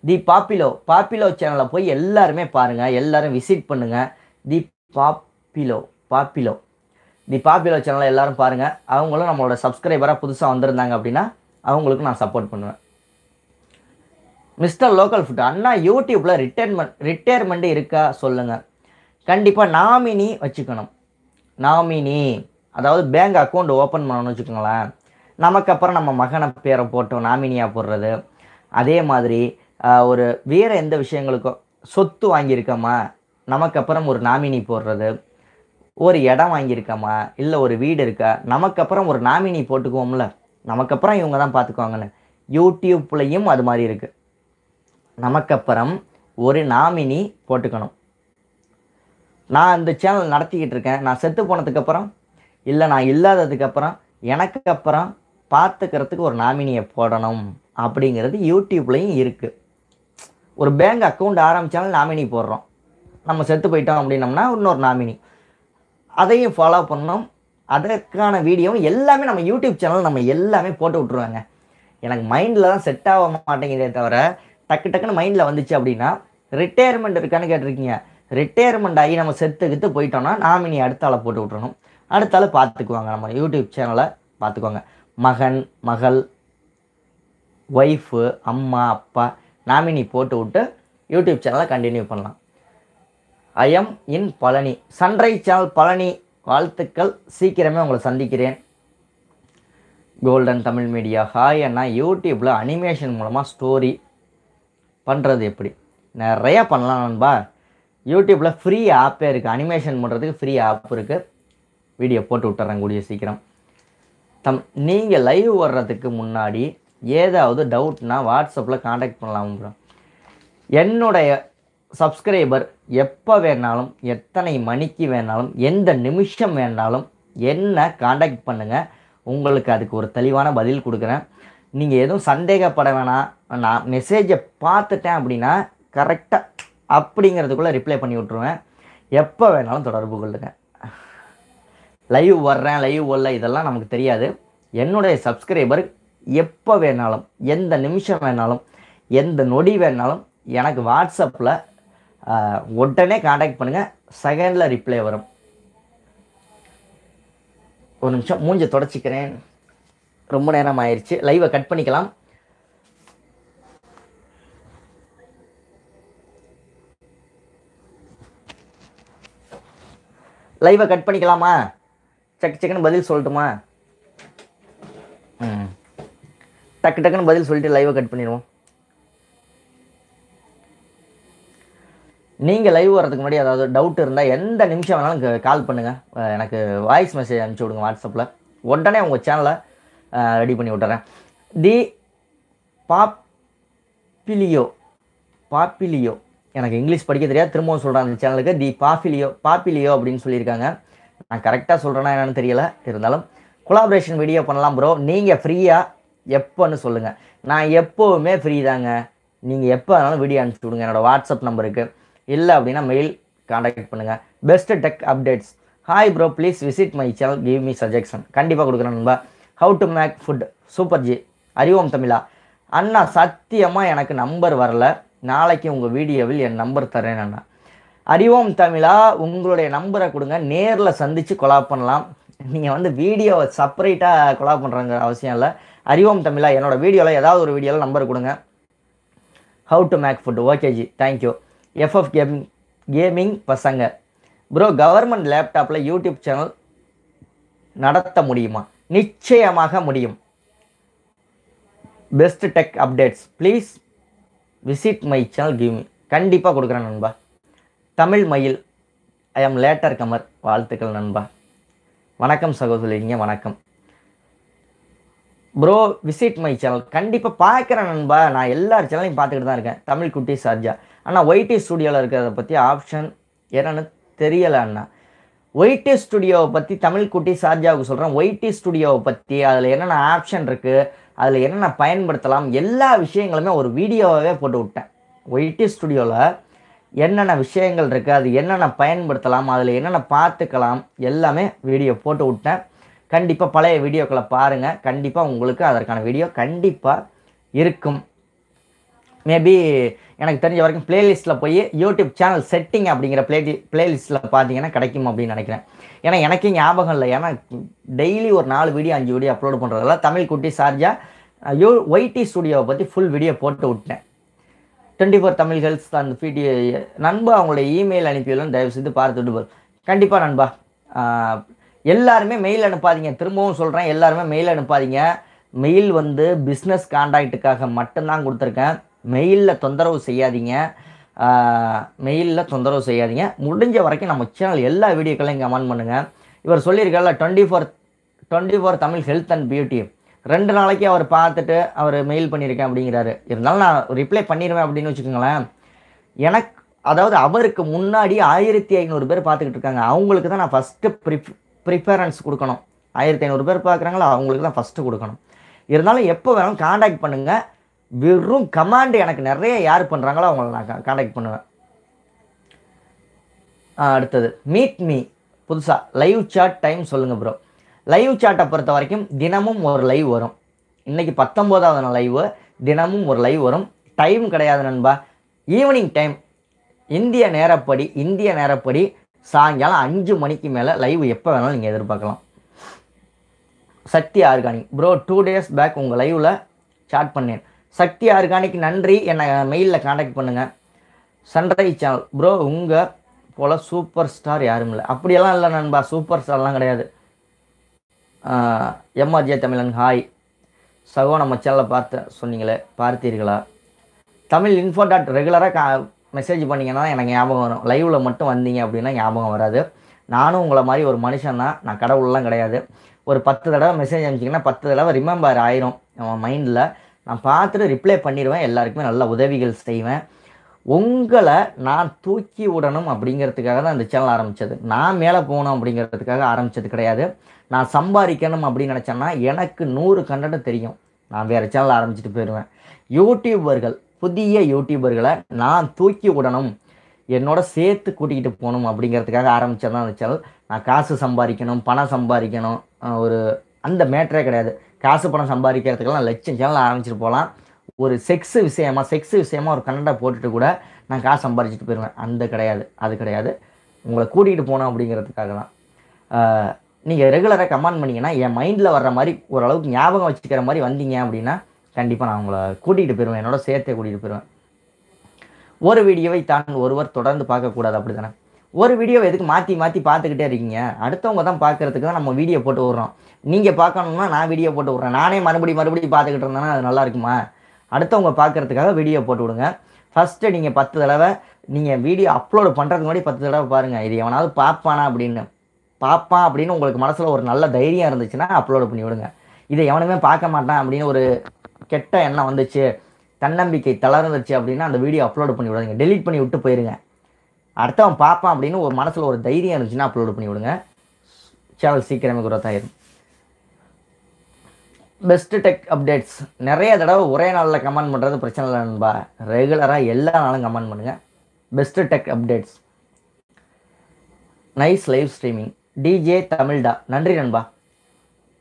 தி பாப்பிலோ பாப்பிலோ சேனலை போய் எல்லாருமே பாருங்கள் எல்லோரும் விசிட் பண்ணுங்கள் தி பாப்பிலோ பாப்பிலோ. தி பாப்பிலோ சேனலை எல்லோரும் பாருங்கள் அவங்களும் நம்மளோட சப்ஸ்கிரைபராக புதுசாக வந்திருந்தாங்க அப்படின்னா அவங்களுக்கு நான் சப்போர்ட் பண்ணுவேன். மிஸ்டர் லோக்கல் ஃபுட் அண்ணா யூடியூப்பில் ரிட்டைர்மெண்ட் ரிட்டையர்மெண்ட் இருக்கா சொல்லுங்கள் கண்டிப்பாக நாமினி வச்சுக்கணும். நாமினி அதாவது பேங்க் அக்கௌண்ட் ஓப்பன் பண்ணணும்னு வச்சுக்கோங்களேன். நமக்கு அப்புறம் நம்ம மகனை பேரை போட்டோம் நாமினியாக போடுறது. அதே மாதிரி ஒரு வேறு எந்த விஷயங்களுக்கும் சொத்து வாங்கியிருக்கோமா? நமக்கு அப்புறம் ஒரு நாமினி போடுறது. ஒரு இடம் வாங்கியிருக்கோமா? இல்லை ஒரு வீடு இருக்கா? நமக்கு அப்புறம் ஒரு நாமினி போட்டுக்குவோம்ல. நமக்கு அப்புறம் இவங்க தான் பார்த்துக்குவாங்கன்னு யூடியூப்லேயும் அது மாதிரி இருக்குது நமக்கு அப்புறம் ஒரு நாமினி போட்டுக்கணும். நான் இந்த சேனல் நடத்திக்கிட்டு இருக்கேன். நான் செத்து போனதுக்கப்புறம் இல்லை நான் இல்லாததுக்கப்புறம் எனக்கு அப்புறம் பார்த்துக்கிறதுக்கு ஒரு நாமினியை போடணும் அப்படிங்கிறது யூடியூப்லேயும் இருக்குது ஒரு பேங்க் அக்கௌண்ட் ஆரம்பித்தாலும் நாமினி போடுறோம். நம்ம செத்து போயிட்டோம் அப்படின்னம்னா இன்னொரு நாமினி. அதையும் ஃபாலோ பண்ணணும். அதற்கான வீடியோவும் எல்லாமே நம்ம யூடியூப் சேனல் நம்ம எல்லாமே போட்டு விட்ருவாங்க எனக்கு மைண்டில் தான் செட் ஆக மாட்டேங்குதே தவிர டக்கு டக்குன்னு மைண்டில் வந்துச்சு அப்படின்னா ரிட்டையர்மெண்ட் இருக்கான்னு கேட்டிருக்கீங்க. ரிட்டையர்மெண்ட் ஆகி நம்ம செத்துக்கிட்டு போயிட்டோம்னா நாமினி அடுத்த ஆளை போட்டு விட்றணும் அடுத்த ஆள் பார்த்துக்குவாங்க. நம்ம யூடியூப் சேனலை பார்த்துக்குவாங்க. மகன் மகள் ஒய்ஃபு அம்மா அப்பா நாமினி போட்டு விட்டு யூடியூப் சேனலை கண்டினியூ பண்ணலாம். I'm in Palani. Sunrise channel Palani. வாழ்த்துக்கள். சீக்கிரமே உங்களை சந்திக்கிறேன். கோல்டன் தமிழ் மீடியா ஹாய் அண்ணா. யூடியூப்பில் அனிமேஷன் மூலமாக ஸ்டோரி பண்ணுறது எப்படி? நிறையா பண்ணலாம் நண்பா. யூடியூப்பில் ஃப்ரீ ஆப்பே இருக்குது அனிமேஷன் பண்ணுறதுக்கு ஃப்ரீ ஆப் இருக்குது வீடியோ போட்டு விட்டுறேன் கூடிய சீக்கிரம். தம் நீங்கள் லைவ் வர்றதுக்கு முன்னாடி ஏதாவது டவுட்னா வாட்ஸ்அப்பில் காண்டாக்ட் பண்ணலாம் ப்ரோ என்னுடைய சப்ஸ்கிரைபர் எப்போ வேணாலும் எத்தனை மணிக்கு வேணாலும் எந்த நிமிஷம் வேணாலும் என்ன காண்டாக்ட் பண்ணுங்கள் உங்களுக்கு அதுக்கு ஒரு தெளிவான பதில் கொடுக்குறேன். நீங்கள் எதுவும் சந்தேகப்பட வேணாம் நான் மெசேஜை பார்த்துட்டேன் அப்படின்னா கரெக்டாக அப்படிங்கிறதுக்குள்ளே ரிப்ளை பண்ணி விட்ருவேன் எப்போ வேணாலும் தொடர்பு கொள்ளுங்கள் லைவ் வர்றேன் லைவ் வரல இதெல்லாம் நமக்கு தெரியாது. என்னுடைய சப்ஸ்கிரைபர் எப்போ வேணாலும் எந்த நிமிஷம் வேணாலும் எந்த நொடி வேணாலும் எனக்கு வாட்ஸ்அப்பில் உடனே காண்டாக்ட் பண்ணுங்கள் செகண்டில் ரிப்ளை வரும். ஒரு நிமிஷம் மூஞ்ச தொடச்சிக்கிறேன். ரொம்ப நேரம் ஆயிடுச்சு லைவை கட் பண்ணிக்கலாம். லைவை கட் பண்ணிக்கலாமா? சக்கு சக்குன்னு பதில் சொல்லட்டுமா? ம். டக்கு டக்குன்னு பதில் சொல்லிட்டு லைவை கட் பண்ணிடுவோம். நீங்கள் லைவ் வர்றதுக்கு முன்னாடி அதாவது டவுட் இருந்தால் எந்த நிமிஷம் வேணாலும் கால் பண்ணுங்கள் எனக்கு வாய்ஸ் மெசேஜ் அனுப்பிச்சி விடுங்க வாட்ஸ்அப்பில் உடனே உங்கள் சேனலை ரெடி பண்ணி விட்டுறேன். தி பாப்பிலியோ பாப்பிலியோ. எனக்கு இங்கிலீஷ் படிக்க தெரியாது. திரும்பவும் சொல்கிறேன் அந்த சேனலுக்கு தி பாப்பிலியோ பாப்பிலியோ அப்படின்னு சொல்லியிருக்காங்க. நான் கரெக்டாக சொல்கிறேன்னா என்னென்னு தெரியல. இருந்தாலும் கொலாபரேஷன் வீடியோ பண்ணலாம் ப்ரோ நீங்கள் ஃப்ரீயாக எப்போன்னு சொல்லுங்கள் நான் எப்போவுமே ஃப்ரீ தாங்க. நீங்கள் எப்போ வேணாலும் வீடியோ அனுப்பிச்சி விடுங்க. என்னோடய வாட்ஸ்அப் நம்பருக்கு இல்லை அப்படின்னா மெயில் காண்டாக்ட் பண்ணுங்கள் best tech updates hi bro please visit my channel give me suggestion கண்டிப்பாக கொடுக்குறேன் நண்பா. How to make food super ji அறிவோம் தமிழா. அண்ணா சத்தியமாக எனக்கு நம்பர் வரல. நாளைக்கு உங்கள் வீடியோவில் என் நம்பர் தரேன் அண்ணா. அறிவோம் தமிழா உங்களுடைய நம்பரை கொடுங்க. நேரில் சந்தித்து கொலாப் பண்ணலாம். நீங்கள் வந்து வீடியோவை செப்பரேட்டாக கொலாப் பண்ணுறாங்க அவசியம் இல்லை. அறிவோம் தமிழா என்னோடய வீடியோவில் ஏதாவது ஒரு வீடியோவில் நம்பர் கொடுங்க. How to make food okay ji thank you FF game gaming பசங்க. ப்ரோ கவர்மெண்ட் லேப்டாப்பில் யூடியூப் சேனல் நடத்த முடியுமா? நிச்சயமாக முடியும். Best tech updates please visit my channel give me கண்டிப்பாக கொடுக்குறேன் நண்பா. தமிழ் மயில் ஐ எம் லேட்டர் கமர் வாழ்த்துக்கள் நண்பா. வணக்கம் சகோதரிங்க வணக்கம். ப்ரோ விசிட் மை சேனல் கண்டிப்பாக பார்க்குறேன் நண்பா. நான் எல்லார் சேனலையும் பார்த்துக்கிட்டு தான் இருக்கேன். தமிழ் குட்டி சார்ஜா. ஆனால் ஒய்டி ஸ்டுடியோவில் இருக்கிறத பற்றி ஆப்ஷன் என்னென்னு தெரியலை அண்ணா. ஒய்டி ஸ்டுடியோவை பற்றி தமிழ் குட்டி சார்ஜாவுக்கு சொல்கிறேன் ஒய்டி ஸ்டுடியோவை பற்றி அதில் என்னென்ன ஆப்ஷன் இருக்குது அதில் என்னென்ன பயன்படுத்தலாம் எல்லா விஷயங்களுமே ஒரு வீடியோவாகவே போட்டு விட்டேன். ஒய்டி ஸ்டுடியோவில் என்னென்ன விஷயங்கள் இருக்குது அது என்னென்ன பயன்படுத்தலாம் அதில் என்னென்ன பார்த்துக்கலாம் எல்லாமே வீடியோ போட்டு விட்டேன். கண்டிப்பாக பழைய வீடியோக்களை பாருங்கள் கண்டிப்பாக உங்களுக்கு அதற்கான வீடியோ கண்டிப்பாக இருக்கும். மேபி எனக்கு தெரிஞ்ச வரைக்கும் பிளேலிஸ்ட்டில் போய் யூடியூப் சேனல் செட்டிங் அப்படிங்கிற பிளே பிளேலிஸ்ட்டில் பார்த்தீங்கன்னா கிடைக்கும் அப்படின்னு நினைக்கிறேன். ஏன்னா எனக்கே ஞாபகம் இல்லை. ஏன்னா டெய்லி ஒரு நாலு வீடியோ அஞ்சு வீடியோ அப்லோட் பண்ணுறதுல தமிழ் குட்டி சார்ஜா யூ ஒய்டி ஸ்டுடியோவை பற்றி ஃபுல் வீடியோ போட்டு விட்டேன் டுவெண்ட்டி ஃபோர் தமிழ் ஹெல்ஸ் அந்த வீடியோ நண்பா அவங்களுடைய இமெயில் அனுப்பியுள்ளேன் தயவு செய்து பார்த்துட்டு போல் கண்டிப்பாக நண்பா எல்லாருமே மெயில் அனுப்பாதீங்க. திரும்பவும் சொல்கிறேன் எல்லாருமே மெயில் அனுப்பாதீங்க. மெயில் வந்து பிஸ்னஸ் கான்டாக்டுக்காக மட்டும்தான் கொடுத்துருக்கேன். மெயிலில் தொந்தரவு செய்யாதீங்க. மெயிலில் தொந்தரவு செய்யாதீங்க. முடிஞ்ச வரைக்கும் நம்ம சேனல் எல்லா வீடியோக்களையும் கமெண்ட் பண்ணுங்கள் இவர் சொல்லியிருக்கல twenty four twenty four Tamil health and beauty ரெண்டு நாளைக்கு அவர் பார்த்துட்டு அவர் மெயில் பண்ணியிருக்கேன் அப்படிங்கிறாரு. இருந்தாலும் நான் ரிப்ளை பண்ணிடுவேன் அப்படின்னு வச்சுக்கோங்களேன். எனக்கு அதாவது அவருக்கு முன்னாடி ஆயிரத்தி ஐநூறு பேர் பார்த்துக்கிட்டு இருக்காங்க. அவங்களுக்கு தான் நான் ஃபஸ்ட்டு ப்ரிஃப் ப்ரிஃபரன்ஸ் கொடுக்கணும். ஆயிரத்தி ஐநூறு பேர் பார்க்குறாங்களோ? அவங்களுக்கு தான் ஃபஸ்ட்டு கொடுக்கணும். இருந்தாலும் எப்போ வேணாலும் காண்டாக்ட் பண்ணுங்கள் வெறும் கமாண்டு எனக்கு நிறைய யார் பண்ணுறாங்களோ அவங்கள நான் காண்டாக்ட் பண்ணுவேன். அடுத்தது. மீட் மீ புதுசாக லைவ் சாட் டைம் சொல்லுங்கள் ப்ரோ லைவ் சாட்டை பொறுத்த வரைக்கும் தினமும் ஒரு லைவ் வரும். இன்றைக்கி பத்தொம்போதாவது லைவு தினமும் ஒரு லைவ் வரும். டைம் கிடையாது நண்பா. ஈவினிங் டைம் இந்திய நேரப்படி இந்திய நேரப்படி சாயங்காலம் அஞ்சு மணிக்கு மேலே லைவ் எப்போ வேணாலும் நீங்கள் எதிர்பார்க்கலாம். Sakthi organic. Bro two days back உங்கள் லைவில் சாட் பண்ணேன். சக்தி ஆர்கானிக் நன்றி என்னை மெயிலில் காண்டாக்ட் பண்ணுங்கள் சன்ரைஸ் சேனல் ப்ரோ உங்கள் போல் சூப்பர் ஸ்டார் யாரும் இல்லை. அப்படியெல்லாம் இல்லை நண்பா சூப்பர் ஸ்டார்லாம் கிடையாது. எம்ஆர்ஜே தமிழன் ஹாய் சகோ நம்ம சேனலில் பார்த்த சொன்னீங்களே பார்த்தீர்களா? தமிழ் இன்ஃபோ டாட் ரெகுலராக கா மெசேஜ் பண்ணிங்கன்னா எனக்கு ஞாபகம் வரும். லைவில் மட்டும் வந்தீங்க அப்படின்னா ஞாபகம் வராது. நானும் உங்களை மாதிரி ஒரு மனுஷன் தான் நான் கடவுள்லாம் கிடையாது. ஒரு பத்து தடவை மெசேஜ் அனுப்பிச்சிங்கன்னா பத்து தடவை ரிமெம்பர் ஆயிரும். மைண்டில் நான் பார்த்துட்டு ரிப்ளை பண்ணிடுவேன். எல்லாருக்குமே நல்ல உதவிகள் செய்வேன். உங்களை நான் தூக்கி விடணும் அப்படிங்கிறதுக்காக தான் இந்த சேனல் ஆரம்பித்தது நான் மேலே போகணும் அப்படிங்கிறதுக்காக ஆரம்பித்தது கிடையாது. நான் சம்பாதிக்கணும் அப்படின்னு நினச்சேன்னா எனக்கு நூறு கண்டனம் தெரியும். நான் வேறு சேனல் ஆரம்பிச்சுட்டு போயிடுவேன். யூடியூபர்கள் புதிய யூடியூபர்களை நான் தூக்கி விடணும். என்னோட சேர்த்து கூட்டிகிட்டு போகணும் அப்படிங்கிறதுக்காக ஆரம்பித்தது தான் அந்த சேனல் நான் காசு சம்பாதிக்கணும் பணம் சம்பாதிக்கணும் ஒரு அந்த மேட்டரே கிடையாது. காசு பணம் சம்பாதிக்கிறதுக்கெல்லாம் லட்சம் சேனல் ஆரம்பிச்சிட்டு போகலாம். ஒரு செக்ஸ் விஷயமா செக்ஸ் விஷயமா ஒரு கன்னடா போட்டுட்டு கூட நான் காசு சம்பாதிச்சுட்டு போயிடுவேன் அந்த கிடையாது அது கிடையாது. உங்களை கூட்டிகிட்டு போகணும் அப்படிங்கிறதுக்காக தான். நீங்கள் ரெகுலராக கமெண்ட் பண்ணிங்கன்னா என் மைண்டில் வர்ற மாதிரி ஓரளவுக்கு ஞாபகம் வச்சுக்கிற மாதிரி வந்தீங்க அப்படின்னா கண்டிப்பாக நான் உங்களை கூட்டிகிட்டு போயிடுவேன் என்னோட சேர்த்தே கூட்டிகிட்டு போயிடுவேன் ஒரு வீடியோவை தான் ஒருவர் தொடர்ந்து பார்க்கக்கூடாது அப்படி தானே ஒரு வீடியோவை எதுக்கு மாற்றி மாற்றி பார்த்துக்கிட்டே இருக்கீங்க? அடுத்தவங்க தான் பார்க்குறதுக்கு தான் நம்ம வீடியோ போட்டு விட்றோம் நீங்கள் பார்க்கணும்னா நான் வீடியோ போட்டு விட்றேன். நானே மறுபடியும் மறுபடியும் பார்த்துக்கிட்டு இருந்தேன்னா அது நல்லா இருக்குமா? அடுத்தவங்க பார்க்கறதுக்காக வீடியோ போட்டு விடுங்க. ஃபஸ்ட்டு நீங்கள் பத்து தடவை நீங்கள் வீடியோ அப்லோடு பண்ணுறதுக்கு முன்னாடி பத்து தடவை பாருங்கள் இது எவனாவது பார்ப்பானா அப்படின்னு. பார்ப்பான் அப்படின்னு உங்களுக்கு மனசில் ஒரு நல்ல தைரியம் இருந்துச்சுன்னா அப்லோடு பண்ணி விடுங்க. இதை எவனுமே பார்க்க மாட்டான் அப்படின்னு ஒரு கெட்ட எண்ணம் வந்துச்சு. தன்னம்பிக்கை தளர்ந்துச்சு அப்படின்னா அந்த வீடியோ அப்லோடு பண்ணி விடுங்க டெலீட் பண்ணி விட்டு போயிருங்க. அடுத்தவன் பார்ப்பான் அப்படின்னு ஒரு மனசில் ஒரு தைரியம் இருந்துச்சுன்னா அப்லோடு பண்ணி விடுங்க. சேனல் சீக்கிரமே குரோத் ஆயிரும். பெஸ்ட்டு டெக் அப்டேட்ஸ் நிறைய தடவை ஒரே நாளில் கமெண்ட் பண்ணுறது பிரச்சனை இல்லை நண்பா. ரெகுலராக எல்லா நாளும் கமெண்ட் பண்ணுங்கள் best tech updates nice live streaming DJ தமிழ்டா நன்றி நண்பா.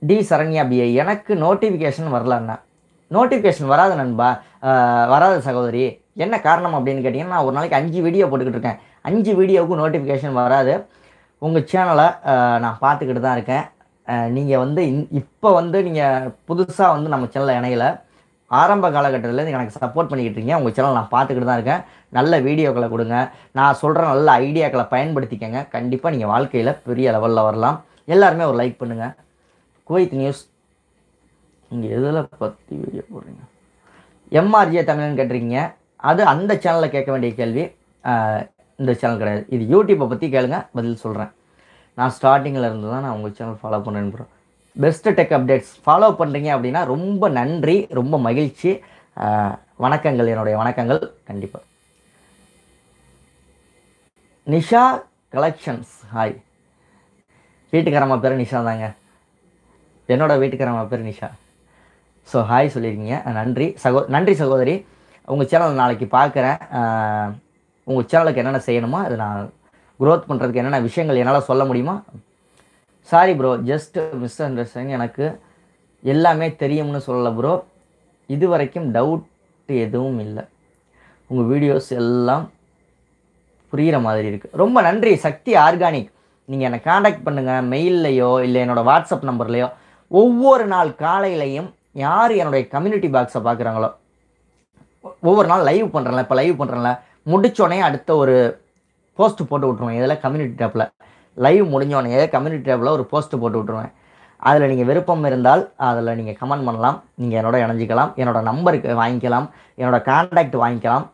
டி சரண்யா பிஏ எனக்கு நோட்டிஃபிகேஷன் வரலண்ணா நோட்டிஃபிகேஷன் வராது நண்பா. வராது சகோதரி. என்ன காரணம் அப்படின்னு கேட்டிங்கன்னா நான் ஒரு நாளைக்கு அஞ்சு வீடியோ போட்டுக்கிட்டு இருக்கேன். அஞ்சு வீடியோவுக்கும் நோட்டிஃபிகேஷன் வராது. உங்கள் சேனலை நான் பார்த்துக்கிட்டு தான் இருக்கேன். நீங்கள் வந்து இப்போ வந்து நீங்கள் புதுசாக வந்து நம்ம சேனலில் இணையல ஆரம்ப காலகட்டத்தில் எனக்கு சப்போர்ட் பண்ணிக்கிட்டு இருக்கீங்க. உங்கள் சேனல் நான் பார்த்துக்கிட்டு தான் இருக்கேன். நல்ல வீடியோக்களை கொடுங்க. நான் சொல்கிற நல்ல ஐடியாக்களை பயன்படுத்திக்கங்க. கண்டிப்பாக நீங்கள் வாழ்க்கையில் பெரிய லெவலில் வரலாம். எல்லாருமே ஒரு லைக் பண்ணுங்கள் குவைத் நியூஸ். நீங்கள் எதில் பற்றி வீடியோ போடுறீங்க? எம்ஆர்ஜே தமிழ்னு கேட்டிருக்கீங்க. அது அந்த சேனலில் கேட்க வேண்டிய கேள்வி. இந்த சேனல் கிடையாது. இது யூடியூப்பை பற்றி கேளுங்க. பதில் சொல்கிறேன் நான் ஸ்டார்டிங்கில் இருந்து தான் நான் உங்கள் சேனல் ஃபாலோ பண்ணுறேன் bro best tech updates follow பண்ணுறீங்க அப்படின்னா ரொம்ப நன்றி ரொம்ப மகிழ்ச்சி. வணக்கங்கள் என்னுடைய வணக்கங்கள். கண்டிப்பாக நிஷா கலெக்ஷன்ஸ் ஹாய் வீட்டுக்காரம்மா பேர் நிஷா தாங்க. என்னோடய வீட்டுக்காரம்மா பேர் நிஷா. ஸோ ஹாய் சொல்லியிருக்கீங்க. நன்றி சகோ நன்றி சகோதரி. உங்கள் சேனல் நாளைக்கு பார்க்குறேன் உங்கள் சேனலுக்கு என்னென்ன செய்யணுமோ அது நான் க்ரோத் பண்ணுறதுக்கு என்னென்ன விஷயங்கள் என்னால் சொல்ல முடியுமா? Sorry bro just misunderstanding எனக்கு எல்லாமே தெரியும்னு சொல்லலை ப்ரோ இது வரைக்கும் டவுட் எதுவும் இல்லை. உங்கள் வீடியோஸ் எல்லாம் புரிகிற மாதிரி இருக்குது ரொம்ப நன்றி. சக்தி ஆர்கானிக் நீங்கள் என்னை காண்டாக்ட் பண்ணுங்கள் மெயில்லையோ இல்லை என்னோடய வாட்ஸ்அப் நம்பர்லையோ ஒவ்வொரு நாள் காலையிலையும் யார் என்னுடைய கம்யூனிட்டி பாக்ஸை பார்க்குறாங்களோ ஒவ்வொரு நாள் லைவ் பண்ணுறேன்ல இப்போ லைவ் பண்ணுறேன்ல முடிச்சோடனே அடுத்த ஒரு போஸ்ட் போட்டு விட்ருவேன் இதில் கம்யூனிட்டி டேப்பில் லைவ் முடிஞ்சோடனே கம்யூனிட்டி டேப்பில் ஒரு போஸ்ட் போட்டு விட்ருவேன் அதில் நீங்கள் விருப்பம் இருந்தால் அதில் நீங்கள் கமெண்ட் பண்ணலாம். நீங்கள் என்னோட இணைஞ்சிக்கலாம். என்னோடய நம்பருக்கு வாங்கிக்கலாம். என்னோட கான்டாக்ட் வாங்கிக்கலாம்.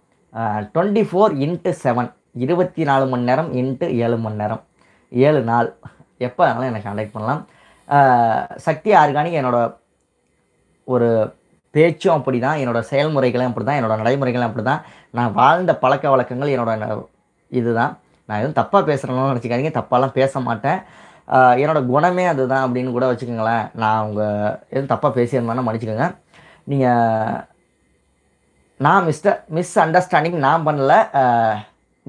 டுவெண்ட்டி ஃபோர் இன்ட்டு செவன் இருபத்தி நாலு மணி நேரம் இன்ட்டு ஏழு மணி நேரம். ஏழு நாள். எப்போ வேணாலும் என்னை கான்டாக்ட் பண்ணலாம். சக்தி ஆர்கானிக் என்னோடய ஒரு பேச்சும் அப்படி தான் என்னோடய செயல்முறைகளும் அப்படி தான் என்னோடய நடைமுறைகளும் அப்படி தான் நான் வாழ்ந்த பழக்க வழக்கங்கள் என்னோடய இதுதான். நான் எதுவும் தப்பாக பேசுகிறேன்னு நினச்சிக்காதீங்க. தப்பாலாம் பேச மாட்டேன். என்னோடய என்னோட குணமே அதுதான் அப்படின்னு கூட வச்சுக்கோங்களேன். நான் உங்கள் எதுவும் தப்பாக பேசியிருந்தேன்னா மன்னிச்சுக்கோங்க. நீங்கள் நான் மிஸ்டர் மிஸ் அண்டர்ஸ்டாண்டிங் நான் பண்ணல.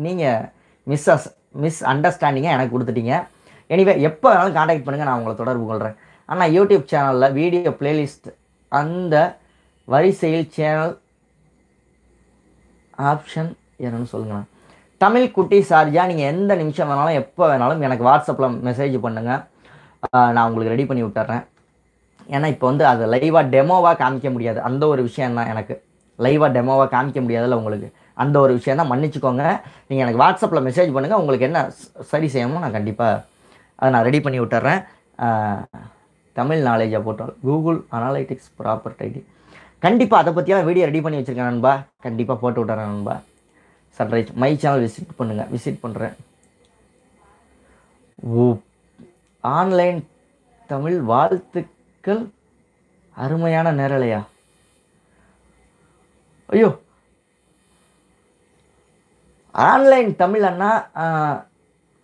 நீங்கள் மிஸ் அஸ் மிஸ் அண்டர்ஸ்டாண்டிங்கை எனக்கு கொடுத்துட்டீங்க. எனிவே எப்போ வேணாலும் காண்டாக்ட் பண்ணுங்கள் நான் உங்களை தொடர்பு கொள்கிறேன் ஆனால் யூடியூப் சேனலில் வீடியோ பிளேலிஸ்ட் அந்த வரிசையில் சேனல் ஆப்ஷன் என்னன்னு சொல்லுங்களேன். தமிழ் குட்டி சார்ஜா நீங்கள் எந்த நிமிஷம் வேணாலும் எப்போ வேணாலும் எனக்கு வாட்ஸ்அப்பில் மெசேஜ் பண்ணுங்கள் நான் உங்களுக்கு ரெடி பண்ணி விட்டுறேன். ஏன்னா இப்போ வந்து அதை லைவாக டெமோவாக காமிக்க முடியாது. அந்த ஒரு விஷயம் தான் எனக்கு. லைவாக டெமோவாக காமிக்க முடியாதுல்ல உங்களுக்கு. அந்த ஒரு விஷயம் தான் மன்னிச்சுக்கோங்க. நீங்கள் எனக்கு வாட்ஸ்அப்பில் மெசேஜ் பண்ணுங்கள் உங்களுக்கு என்ன சரி செய்யணுமோ நான் கண்டிப்பாக அதை நான் ரெடி பண்ணி விட்டுறேன். தமிழ் நாலேஜை போட்டால் கூகுள் அனாலிட்டிக்ஸ் ப்ராப்பர்ட் டைட்டி கண்டிப்பாக அதை பற்றியெல்லாம் வீடியோ ரெடி பண்ணி வச்சுருக்கேன் நண்பா. கண்டிப்பாக போட்டு விட்டுறேன் நண்பா. சன்ரைஸ் மை சேனல் விசிட் பண்ணுங்கள் விசிட் பண்ணுறேன் ஓ ஆன்லைன் தமிழ் வாழ்த்துக்கள். அருமையான நேரலையா? ஐயோ. ஆன்லைன் தமிழ் அண்ணா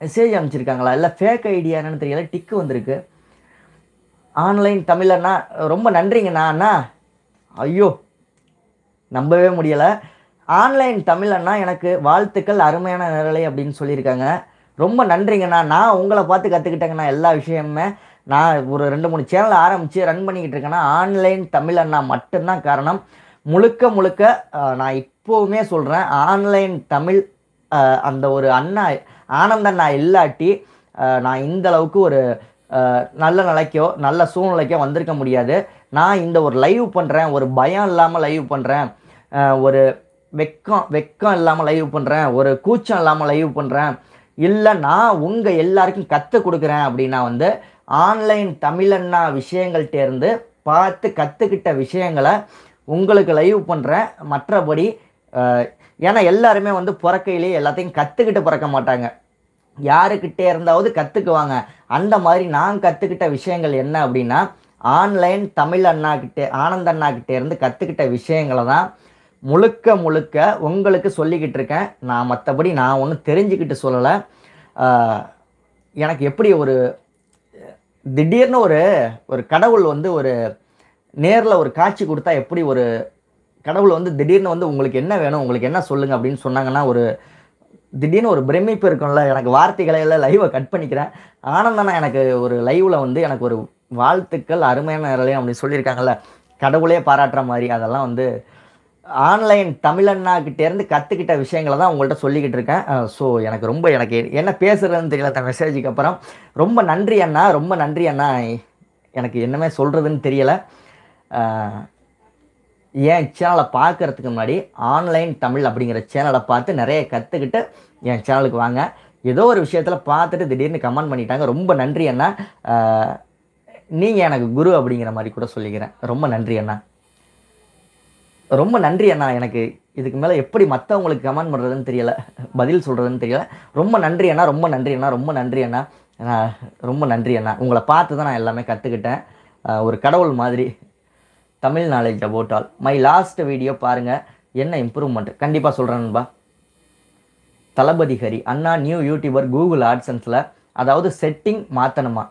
மெசேஜ் அனுப்பிச்சிருக்காங்களா? இல்லை ஃபேக் ஐடியா என்னன்னு தெரியல. டிக்கு வந்திருக்கு. ஆன்லைன் தமிழ் அண்ணா ரொம்ப நன்றிங்கண்ணா அண்ணா. ஐயோ. நம்பவே முடியலை. ஆன்லைன் தமிழ் அண்ணா எனக்கு வாழ்த்துக்கள் அருமையான நிரலை அப்படின்னு சொல்லியிருக்காங்க. ரொம்ப நன்றிங்கண்ணா. நான் உங்களை பார்த்து கற்றுக்கிட்டேங்கண்ணா எல்லா விஷயமுமே. நான் ஒரு ரெண்டு மூணு சேனல் ஆரம்பித்து ரன் பண்ணிக்கிட்டு இருக்கேன்னா ஆன்லைன் தமிழ் அண்ணா மட்டும்தான் காரணம். முழுக்க முழுக்க நான் இப்போவுமே சொல்கிறேன் ஆன்லைன் தமிழ் அந்த ஒரு அண்ணா ஆனந்த அண்ணா இல்லாட்டி நான் இந்த அளவுக்கு ஒரு நல்ல நிலைக்கோ நல்ல சூழ்நிலைக்கோ வந்திருக்க முடியாது. நான் இந்த ஒரு லைவ் பண்ணுறேன் ஒரு பயம் இல்லாமல் லைவ் பண்ணுறேன் ஒரு வெக்கம் வெக்கம் இல்லாமல் லைவ் பண்ணுறேன் ஒரு கூச்சம் இல்லாமல் லைவ் பண்ணுறேன் இல்லை நான் உங்கள் எல்லாருக்கும் கற்றுக் கொடுக்குறேன் அப்படின்னா வந்து ஆன்லைன் தமிழண்ணா விஷயங்கள்ட்ட இருந்து பார்த்து கற்றுக்கிட்ட விஷயங்களை உங்களுக்கு லைவ் பண்ணுறேன் மற்றபடி ஏன்னா எல்லாருமே வந்து பிறக்கையிலேயே எல்லாத்தையும் கற்றுக்கிட்டு பிறக்க மாட்டாங்க. யாருக்கிட்டே இருந்தாவது கற்றுக்குவாங்க அந்த மாதிரி நான் கற்றுக்கிட்ட விஷயங்கள் என்ன அப்படின்னா ஆன்லைன் தமிழ் அண்ணா கிட்டே ஆனந்த இருந்து கற்றுக்கிட்ட விஷயங்களை தான் முழுக்க முழுக்க உங்களுக்கு சொல்லிக்கிட்டு இருக்கேன். நான் மற்றபடி நான் ஒன்றும் தெரிஞ்சுக்கிட்டு சொல்லலை. எனக்கு எப்படி ஒரு திடீர்னு ஒரு ஒரு கடவுள் வந்து ஒரு நேரில் ஒரு காட்சி கொடுத்தா எப்படி ஒரு கடவுள் வந்து திடீர்னு வந்து உங்களுக்கு என்ன வேணும் உங்களுக்கு என்ன சொல்லுங்கள் அப்படின்னு சொன்னாங்கன்னா ஒரு திடீர்னு ஒரு பிரமிப்பு இருக்கும்ல எனக்கு வார்த்தைகளை எல்லாம் லைவை கட் பண்ணிக்கிறேன். ஆனந்தனா எனக்கு ஒரு லைவில் வந்து எனக்கு ஒரு வாழ்த்துக்கள் அருமையான நிலையம் அப்படின்னு சொல்லியிருக்காங்கல்ல. கடவுளே பாராட்டுற மாதிரி அதெல்லாம் வந்து ஆன்லைன் தமிழண்ணா இருந்து கற்றுக்கிட்ட விஷயங்களை தான் உங்கள்கிட்ட சொல்லிக்கிட்டு இருக்கேன். ஸோ எனக்கு ரொம்ப எனக்கு என்ன பேசுறதுன்னு தெரியல அந்த மெசேஜுக்கு அப்புறம். ரொம்ப நன்றி அண்ணா ரொம்ப நன்றி அண்ணா. எனக்கு என்னமே சொல்கிறதுன்னு தெரியலை. என் சேனலை பார்க்கறதுக்கு முன்னாடி ஆன்லைன் தமிழ் அப்படிங்கிற சேனலை பார்த்து நிறைய கற்றுக்கிட்டு என் சேனலுக்கு வாங்க. ஏதோ ஒரு விஷயத்தில் பார்த்துட்டு திடீர்னு கமெண்ட் பண்ணிட்டாங்க. ரொம்ப நன்றி அண்ணா. நீங்கள் எனக்கு குரு அப்படிங்கிற மாதிரி கூட சொல்லிக்கிறேன். ரொம்ப நன்றி அண்ணா. ரொம்ப நன்றி அண்ணா. எனக்கு இதுக்கு மேலே எப்படி மற்றவங்களுக்கு கமெண்ட் பண்ணுறதுன்னு தெரியலை. பதில் சொல்கிறதுன்னு தெரியல. ரொம்ப நன்றி அண்ணா ரொம்ப நன்றி அண்ணா ரொம்ப நன்றி அண்ணா. ரொம்ப நன்றி அண்ணா. உங்களை பார்த்து தான் நான் எல்லாமே கற்றுக்கிட்டேன் ஒரு கடவுள் மாதிரி Tamil knowledge about all my last video பாருங்கள் என்ன இம்ப்ரூவ்மெண்ட் கண்டிப்பாக சொல்கிறேன் நண்பா. தளபதி ஹரி. அண்ணா நியூ யூடியூபர் கூகுள் ஆட்சன்ஸில் அதாவது செட்டிங் மாற்றணுமா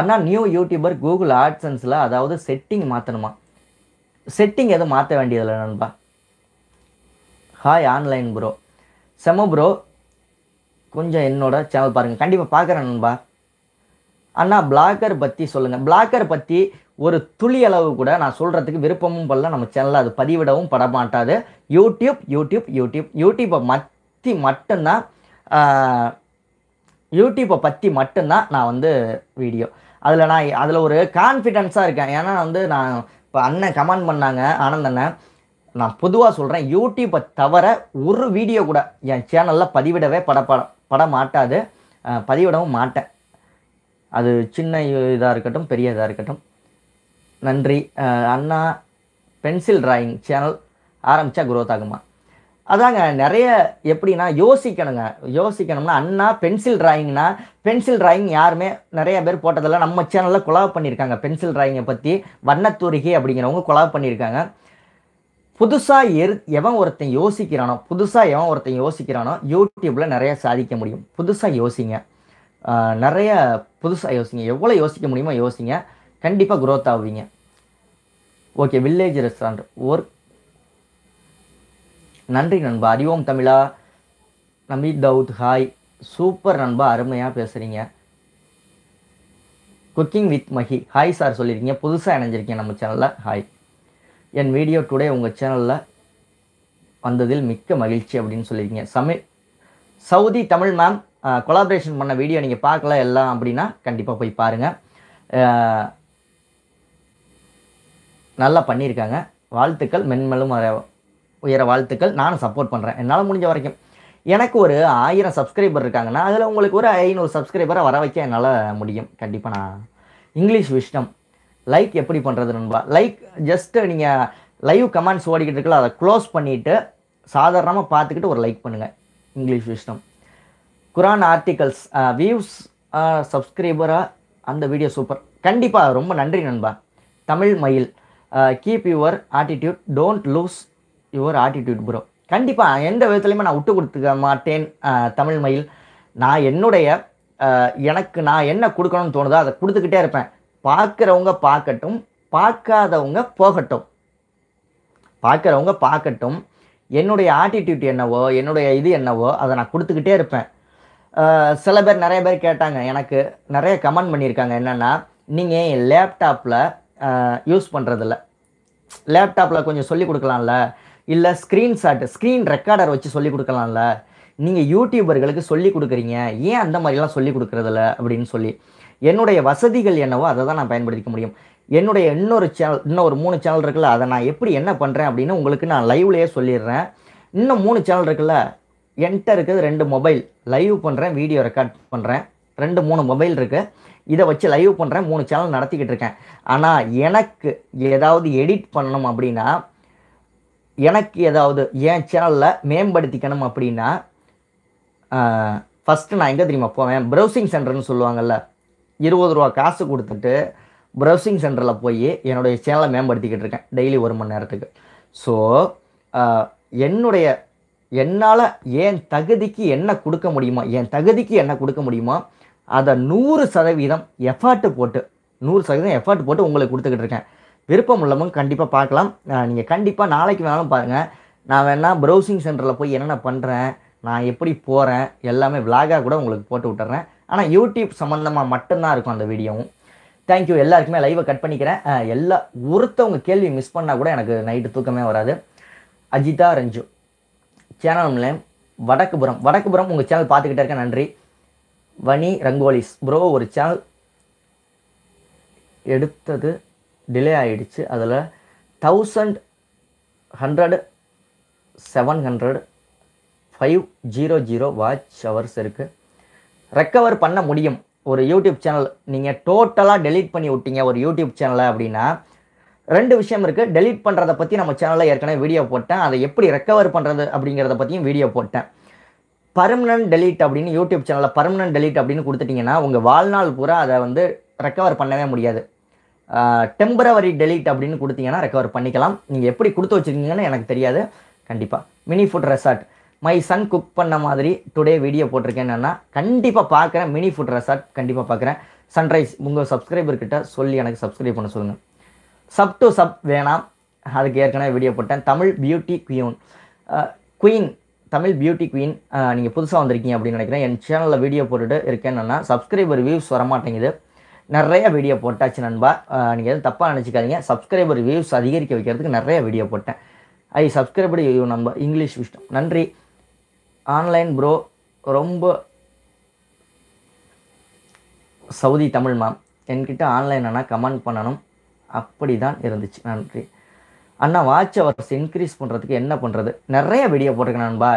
அண்ணா நியூ யூடியூபர் கூகுள் ஆட்சன்ஸில் அதாவது செட்டிங் மாற்றணுமா செட்டிங் எதுவும் மாற்ற வேண்டியதில்லை நண்பா. ஹாய் ஆன்லைன் ப்ரோ செம ப்ரோ கொஞ்சம் என்னோட சேனல் பாருங்கள் கண்டிப்பாக பார்க்குறேன் நண்பா. அண்ணா பிளாக்கர் பற்றி சொல்லுங்கள் பிளாக்கர் பற்றி ஒரு துளி அளவு கூட நான் சொல்கிறதுக்கு விருப்பமும் படல. நம்ம சேனலில் அது பதிவிடவும் பட மாட்டாது யூடியூப் யூடியூப் யூடியூப் யூடியூப்பை மத்தி மட்டும்தான் யூடியூப்பை பற்றி மட்டும்தான் நான் வந்து வீடியோ அதில் நான் அதில் ஒரு கான்ஃபிடென்ஸாக இருக்கேன். ஏன்னா வந்து நான் இப்போ அண்ணன் கமெண்ட் பண்ணாங்க ஆனந்த் அண்ணன். நான் பொதுவாக சொல்கிறேன் யூடியூப்பை தவிர ஒரு வீடியோ கூட என் சேனலில் பதிவிடவே பட பட மாட்டாது. பதிவிடவும் மாட்டேன். அது சின்ன இதாக இருக்கட்டும் பெரிய இதாக இருக்கட்டும். நன்றி. அண்ணா பென்சில் டிராயிங் சேனல் ஆரம்பித்தா குரோத் ஆகுமா? அதாங்க நிறைய எப்படின்னா யோசிக்கணுங்க. யோசிக்கணும்னா அண்ணா பென்சில் டிராயிங்னா பென்சில் டிராயிங் யாருமே நிறைய பேர் போட்டதெல்லாம் நம்ம சேனலில் கொலாப் பண்ணியிருக்காங்க. பென்சில் டிராயிங்கை பற்றி வண்ணத்தூரிகை அப்படிங்கிறவங்க கொலாப் பண்ணியிருக்காங்க. புதுசாக எரு எவன் ஒருத்தன் யோசிக்கிறானோ புதுசாக எவன் ஒருத்தன் யோசிக்கிறானோ யூடியூப்பில் நிறைய சாதிக்க முடியும். புதுசாக யோசிங்க. நிறைய புதுசாக யோசிங்க. எவ்வளோ யோசிக்க முடியுமோ யோசிங்க. கண்டிப்பாக குரோத் ஆகுவீங்க ஓகே வில்லேஜ் ரெஸ்டாரண்ட் ஒர்க் நன்றி நண்பா. அறிவோம் தமிழா. நமித் தவுத் ஹாய். சூப்பர் நண்பா அருமையாக பேசுகிறீங்க cooking with Mahi hi sir சொல்லியிருக்கீங்க புதுசாக இணைஞ்சிருக்கீங்க நம்ம சேனலில் ஹாய். என் வீடியோ டுடே உங்கள் சேனலில் வந்ததில் மிக்க மகிழ்ச்சி அப்படின்னு சொல்லியிருக்கீங்க Sami Saudi Tamil ma'am collaboration பண்ண வீடியோ நீங்கள் பார்க்கல எல்லாம் அப்படின்னா கண்டிப்பாக போய் பாருங்கள் நல்லா பண்ணியிருக்காங்க. வாழ்த்துக்கள். மென்மலும் உயர வாழ்த்துக்கள். நானும் சப்போர்ட் பண்ணுறேன் என்னால் முடிஞ்ச வரைக்கும். எனக்கு ஒரு ஆயிரம் சப்ஸ்கிரைபர் இருக்காங்கன்னா அதில் உங்களுக்கு ஒரு ஐநூறு சப்ஸ்கிரைபரை வர வைக்க என்னால் முடியும். கண்டிப்பாக நான் இங்கிலீஷ் விஷ்டம் லைக் எப்படி பண்ணுறது நண்பா? லைக் ஜஸ்ட்டு நீங்கள் லைவ் கமெண்ட்ஸ் ஓடிக்கிட்டு இருக்கல அதை க்ளோஸ் பண்ணிவிட்டு சாதாரணமாக பார்த்துக்கிட்டு ஒரு லைக் பண்ணுங்கள் English wisdom Quran articles views சப்ஸ்கிரைபராக அந்த வீடியோ சூப்பர் கண்டிப்பாக ரொம்ப நன்றி நண்பா. Tamil Mayil keep your attitude don't lose your attitude bro கண்டிப்பாக எந்த விதத்துலையுமே நான் விட்டு கொடுத்துக்க மாட்டேன் தமிழ் மயில். நான் என்னுடைய எனக்கு நான் என்ன கொடுக்கணும்னு தோணுதோ அதை கொடுத்துக்கிட்டே இருப்பேன். பார்க்குறவங்க பார்க்கட்டும் பார்க்காதவங்க போகட்டும். பார்க்குறவங்க பார்க்கட்டும் என்னுடைய ஆட்டிடியூட் என்னவோ என்னுடைய இது என்னவோ அதை நான் கொடுத்துக்கிட்டே இருப்பேன். சில பேர் நிறைய பேர் கேட்டாங்க எனக்கு நிறைய கமெண்ட் பண்ணியிருக்காங்க. என்னென்னா நீங்கள் என் லேப்டாப்பில் யூஸ் பண்ணுறதில்ல லேப்டாப்பில் கொஞ்சம் சொல்லி கொடுக்கலாம்ல? இல்லை ஸ்க்ரீன்ஷாட் ஸ்க்ரீன் ரெக்கார்டர் வச்சு சொல்லி கொடுக்கலாம்ல. நீங்கள் யூடியூபர்களுக்கு சொல்லி கொடுக்குறீங்க. ஏன் அந்த மாதிரிலாம் சொல்லி கொடுக்குறதில்ல அப்படின்னு சொல்லி. என்னுடைய வசதிகள் என்னவோ அதை தான் நான் பயன்படுத்திக்க முடியும். என்னுடைய இன்னொரு சேனல் இன்னும் ஒரு மூணு சேனல் இருக்குல்ல அதை நான் எப்படி என்ன பண்ணுறேன் அப்படின்னு உங்களுக்கு நான் லைவ்லேயே சொல்லிடுறேன். இன்னும் மூணு சேனல் இருக்குல்ல என்கிட்ட இருக்குது ரெண்டு மொபைல் லைவ் பண்ணுறேன் வீடியோ ரெக்கார்ட் பண்ணுறேன் ரெண்டு மூணு மொபைல் இருக்குது இதை வச்சு லைவ் பண்ணுறேன் மூணு சேனல் நடத்திக்கிட்டு இருக்கேன். ஆனால் எனக்கு ஏதாவது எடிட் பண்ணணும் அப்படின்னா எனக்கு ஏதாவது என் சேனலில் மேம்படுத்திக்கணும் அப்படின்னா ஃபஸ்ட்டு நான் எங்கே தெரியுமா போவேன்? ப்ரௌசிங் சென்டர்னு சொல்லுவாங்கள்ல இருபது ரூபா காசு கொடுத்துட்டு ப்ரௌசிங் சென்டரில் போய் என்னுடைய சேனலை மேம்படுத்திக்கிட்டு இருக்கேன். டெய்லி ஒரு மணி நேரத்துக்கு. ஸோ என்னுடைய என்னால் என் தகுதிக்கு என்ன கொடுக்க முடியுமோ? என் தகுதிக்கு என்ன கொடுக்க முடியுமோ? அதை நூறு சதவீதம் எஃபர்ட்டு போட்டு நூறு சதவீதம் எஃபர்ட் போட்டு உங்களுக்கு கொடுத்துக்கிட்டு இருக்கேன். விருப்பம் உள்ளவங்க கண்டிப்பாக பார்க்கலாம். நீங்கள் கண்டிப்பாக நாளைக்கு வேணாலும் பாருங்கள் நான் வேணால் ப்ரௌசிங் சென்டரில் போய் என்னென்ன பண்ணுறேன் நான் எப்படி போகிறேன் எல்லாமே விலாகாக கூட உங்களுக்கு போட்டு விட்டுறேன். ஆனால் யூடியூப் சம்மந்தமாக மட்டும்தான் இருக்கும் அந்த வீடியோவும் தேங்க்யூ எல்லாருக்குமே லைவை கட் பண்ணிக்கிறேன். எல்லா ஒருத்தவங்க கேள்வி மிஸ் பண்ணால் கூட எனக்கு நைட்டு தூக்கமே வராது. அஜிதா ரஞ்சு. சேனல் நேம் வடக்குபுரம் வடக்குபுரம் உங்கள் சேனல் பார்த்துக்கிட்டே இருக்கேன் நன்றி. வனி ரங்கோலிஸ் ப்ரோ ஒரு சேனல் எடுத்தது டிலே ஆகிடுச்சு அதில் thousand hundred seven hundred five zero zero watch hours இருக்குது ரெக்கவர் பண்ண முடியும். ஒரு யூடியூப் சேனல் நீங்கள் டோட்டலாக டெலீட் பண்ணி விட்டீங்க ஒரு யூடியூப் சேனலை அப்படின்னா ரெண்டு விஷயம் இருக்குது டெலீட் பண்ணுறத பற்றி நம்ம சேனலில் ஏற்கனவே வீடியோ போட்டேன். அதை எப்படி ரெக்கவர் பண்ணுறது அப்படிங்கிறத பற்றியும் வீடியோ போட்டேன். பர்மனன்ட் டெலீட் அப்படின்னு யூடியூப் சேனலில் பர்மனன்ட் டெலீட் அப்படின்னு கொடுத்துட்டிங்கன்னா உங்கள் வாழ்நாள் பூரா அதை வந்து ரெக்கவர் பண்ணவே முடியாது. டெம்பரவரி டெலிட் அப்படின்னு கொடுத்தீங்கன்னா ரெக்கவர் பண்ணிக்கலாம். நீங்கள் எப்படி கொடுத்து வச்சுருக்கீங்கன்னு எனக்கு தெரியாது. கண்டிப்பாக mini food resort my son cook பண்ண மாதிரி டுடே வீடியோ போட்டிருக்கேன். என்னென்னா கண்டிப்பாக பார்க்குறேன். மினி ஃபுட் ரெசார்ட் கண்டிப்பாக பார்க்குறேன். சன்ரைஸ் உங்கள் சப்ஸ்கிரைபர்கிட்ட சொல்லி எனக்கு சப்ஸ்கிரைப் பண்ண சொல்லுங்கள் சப் டு சப் வேணாம். அதுக்கு ஏற்கனவே வீடியோ போட்டேன். Tamil beauty queen queen Tamil beauty queen நீங்கள் புதுசாக வந்திருக்கீங்க அப்படின்னு நினைக்கிறேன். என் சேனலில் வீடியோ போட்டுட்டு இருக்கேன்னா சப்ஸ்கிரைபர் வியூஸ் வரமாட்டேங்குது. நிறைய வீடியோ போட்டாச்சு நண்பா. நீங்கள் எதுவும் தப்பாக நினச்சிக்காதீங்க. சப்ஸ்கிரைபர் வியூஸ் அதிகரிக்க வைக்கிறதுக்கு நிறைய வீடியோ போட்டேன். ஐ சப்ஸ்கிரைபர் யூ நம்ப இங்கிலீஷ் விஷயம் நன்றி. ஆன்லைன் ப்ரோ ரொம்ப சவுதி தமிழ் மேம் என்கிட்ட ஆன்லைன் அண்ணா கமெண்ட் பண்ணணும். அப்படி தான் இருந்துச்சு. நன்றி. அண்ணா வாட்ச் அவர்ஸ் இன்க்ரீஸ் பண்ணுறதுக்கு என்ன பண்ணுறது நிறைய வீடியோ போட்டிருக்கேன் நண்பா.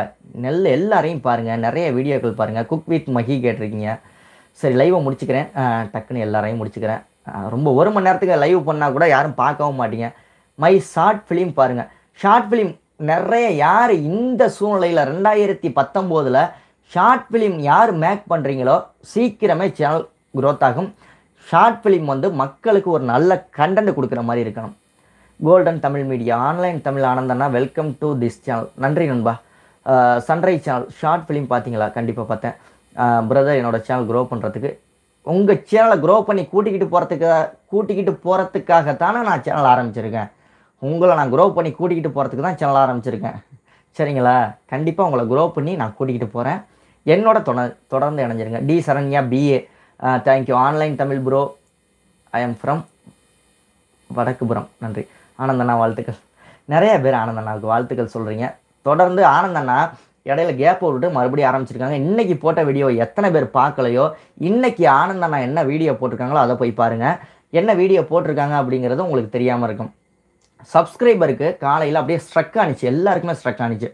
நெல் எல்லாரையும் பாருங்கள் நிறைய வீடியோக்கள் பாருங்கள் குக் வித் மஹி கேட்டிருக்கீங்க. சரி லைவை முடிச்சுக்கிறேன். டக்குன்னு எல்லாரையும் முடிச்சுக்கிறேன். ரொம்ப ஒரு மணி நேரத்துக்கு லைவ் பண்ணால் கூட யாரும் பார்க்கவும் மாட்டீங்க. மை ஷார்ட் ஃபிலிம் பாருங்கள் ஷார்ட் ஃபிலிம் நிறைய யார் இந்த சூழ்நிலையில் ரெண்டாயிரத்தி பத்தொம்போதில் ஷார்ட் ஃபிலிம் யார் மேக் பண்ணுறீங்களோ சீக்கிரமே சேனல் க்ரோத் ஆகும். ஷார்ட் ஃபிலிம் வந்து மக்களுக்கு ஒரு நல்ல கண்டென்ட் கொடுக்குற மாதிரி இருக்கணும். Golden Tamil media online Tamil ஆனந்தன்னா welcome to this channel நன்றி நண்பா. சன்ரைஸ் சேனல் ஷார்ட் ஃபிலிம் பார்த்தீங்களா? கண்டிப்பாக பார்த்தேன். பிரதர் என்னோடய சேனல் க்ரோ பண்ணுறதுக்கு உங்கள் சேனலை க்ரோ பண்ணி கூட்டிக்கிட்டு போகிறதுக்கு கூட்டிக்கிட்டு போகிறதுக்காகத்தானே நான் சேனல் ஆரம்பிச்சிருக்கேன். உங்களை நான் க்ரோ பண்ணி கூட்டிக்கிட்டு போகிறதுக்கு தான் சேனல் ஆரம்பிச்சிருக்கேன். சரிங்களா? கண்டிப்பாக உங்களை க்ரோ பண்ணி நான் கூட்டிக்கிட்டு போகிறேன் என்னோட தொடர் தொடர்ந்து இணைஞ்சிருங்க. T Saranya BA thank you online Tamil bro I am from Vadakkupuram நன்றி. ஆனந்தண்ணா வாழ்த்துக்கள். நிறைய பேர் ஆனந்தண்ணாவுக்கு வாழ்த்துக்கள் சொல்கிறீங்க தொடர்ந்து ஆனந்தண்ணா இடையில கேப் விட்டுட்டு மறுபடியும் ஆரம்பிச்சிருக்காங்க. இன்னைக்கு போட்ட வீடியோ எத்தனை பேர் பார்க்கலையோ இன்னைக்கு நான் என்ன வீடியோ போட்டிருக்காங்களோ அதை போய் பாருங்கள் என்ன வீடியோ போட்டிருக்காங்க அப்படிங்கிறது உங்களுக்கு தெரியாமல் இருக்கும். சப்ஸ்கிரைபருக்கு காலையில் அப்படியே ஸ்ட்ரக் ஆனிச்சு. எல்லாருக்குமே ஸ்ட்ரக் ஆனிச்சு.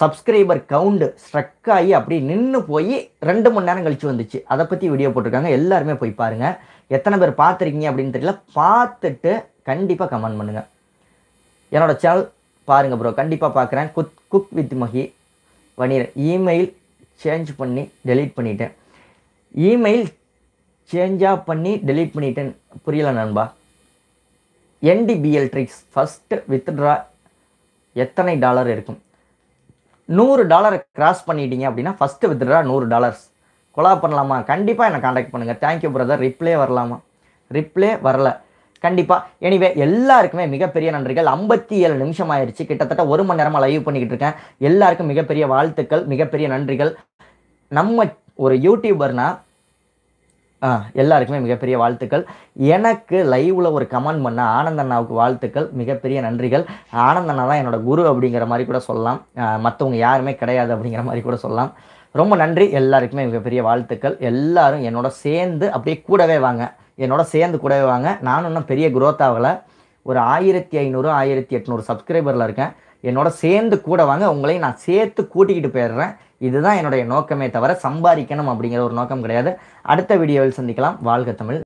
சப்ஸ்கிரைபர் கவுண்டு ஸ்ட்ரக் ஆகி அப்படியே நின்று போய் ரெண்டு மணி நேரம் கழிச்சு வந்துச்சு. அதை பற்றி வீடியோ போட்டிருக்காங்க. எல்லாருமே போய் பாருங்கள் எத்தனை பேர் பார்த்துருக்கீங்க அப்படின்னு தெரியல. பார்த்துட்டு கண்டிப்பாக கமெண்ட் பண்ணுங்கள் என்னோடய சேனல் பாருங்கள் ப்ரோ கண்டிப்பாக பார்க்குறேன். குக் குக் வித் மஹி பண்ணிடுறேன் இமெயில் சேஞ்ச் பண்ணி டெலீட் பண்ணிட்டேன். இமெயில் சேஞ்சாக பண்ணி டெலீட் பண்ணிட்டேன். புரியல நண்பா. என்டிபிஎல் ட்ரிக்ஸ் ஃபஸ்ட்டு வித்ட்ரா எத்தனை டாலர் இருக்கும்? நூறு டாலரை கிராஸ் பண்ணிட்டீங்க அப்படின்னா ஃபஸ்ட்டு வித்ட்ரா நூறு டாலர்ஸ் கொலா பண்ணலாமா? கண்டிப்பாக என்னை காண்டாக்ட் பண்ணுங்கள் தேங்க்யூ பிரதர் ரிப்ளே வரலாமா? ரிப்ளே வரல. கண்டிப்பாக எனிவே எல்லாருக்குமே மிகப்பெரிய நன்றிகள். ஐம்பத்தி ஏழு நிமிஷம் ஆயிடுச்சு கிட்டத்தட்ட ஒரு மணி நேரமாக லைவ் பண்ணிக்கிட்டு இருக்கேன். எல்லாருக்கும் மிகப்பெரிய வாழ்த்துக்கள் மிகப்பெரிய நன்றிகள். நம்ம ஒரு யூடியூபர்னா ஆ எல்லாருக்குமே மிகப்பெரிய வாழ்த்துக்கள். எனக்கு லைவில் ஒரு கமெண்ட் பண்ண ஆனந்த அண்ணாவுக்கு வாழ்த்துக்கள் மிகப்பெரிய நன்றிகள். ஆனந்த அண்ணா தான் என்னோட குரு அப்படிங்கிற மாதிரி கூட சொல்லலாம். மற்றவங்க யாருமே கிடையாது அப்படிங்கிற மாதிரி கூட சொல்லலாம். ரொம்ப நன்றி. எல்லாருக்குமே மிகப்பெரிய வாழ்த்துக்கள். எல்லாரும் என்னோட சேர்ந்து அப்படியே கூடவே வாங்க. என்னோட சேர்ந்து கூடவே வாங்க. நானும் இன்னும் பெரிய குரோத் ஆகலை. ஒரு ஆயிரத்தி ஐநூறு ஆயிரத்தி எட்நூறு சப்ஸ்கிரைபரில் இருக்கேன். என்னோட சேர்ந்து கூட வாங்க. உங்களையும் நான் சேர்த்து கூட்டிக்கிட்டு போயிடுறேன். இதுதான் என்னுடைய நோக்கமே தவிர சம்பாதிக்கணும் அப்படிங்கிற ஒரு நோக்கம் கிடையாது. அடுத்த வீடியோவில் சந்திக்கலாம். வாழ்க தமிழ்.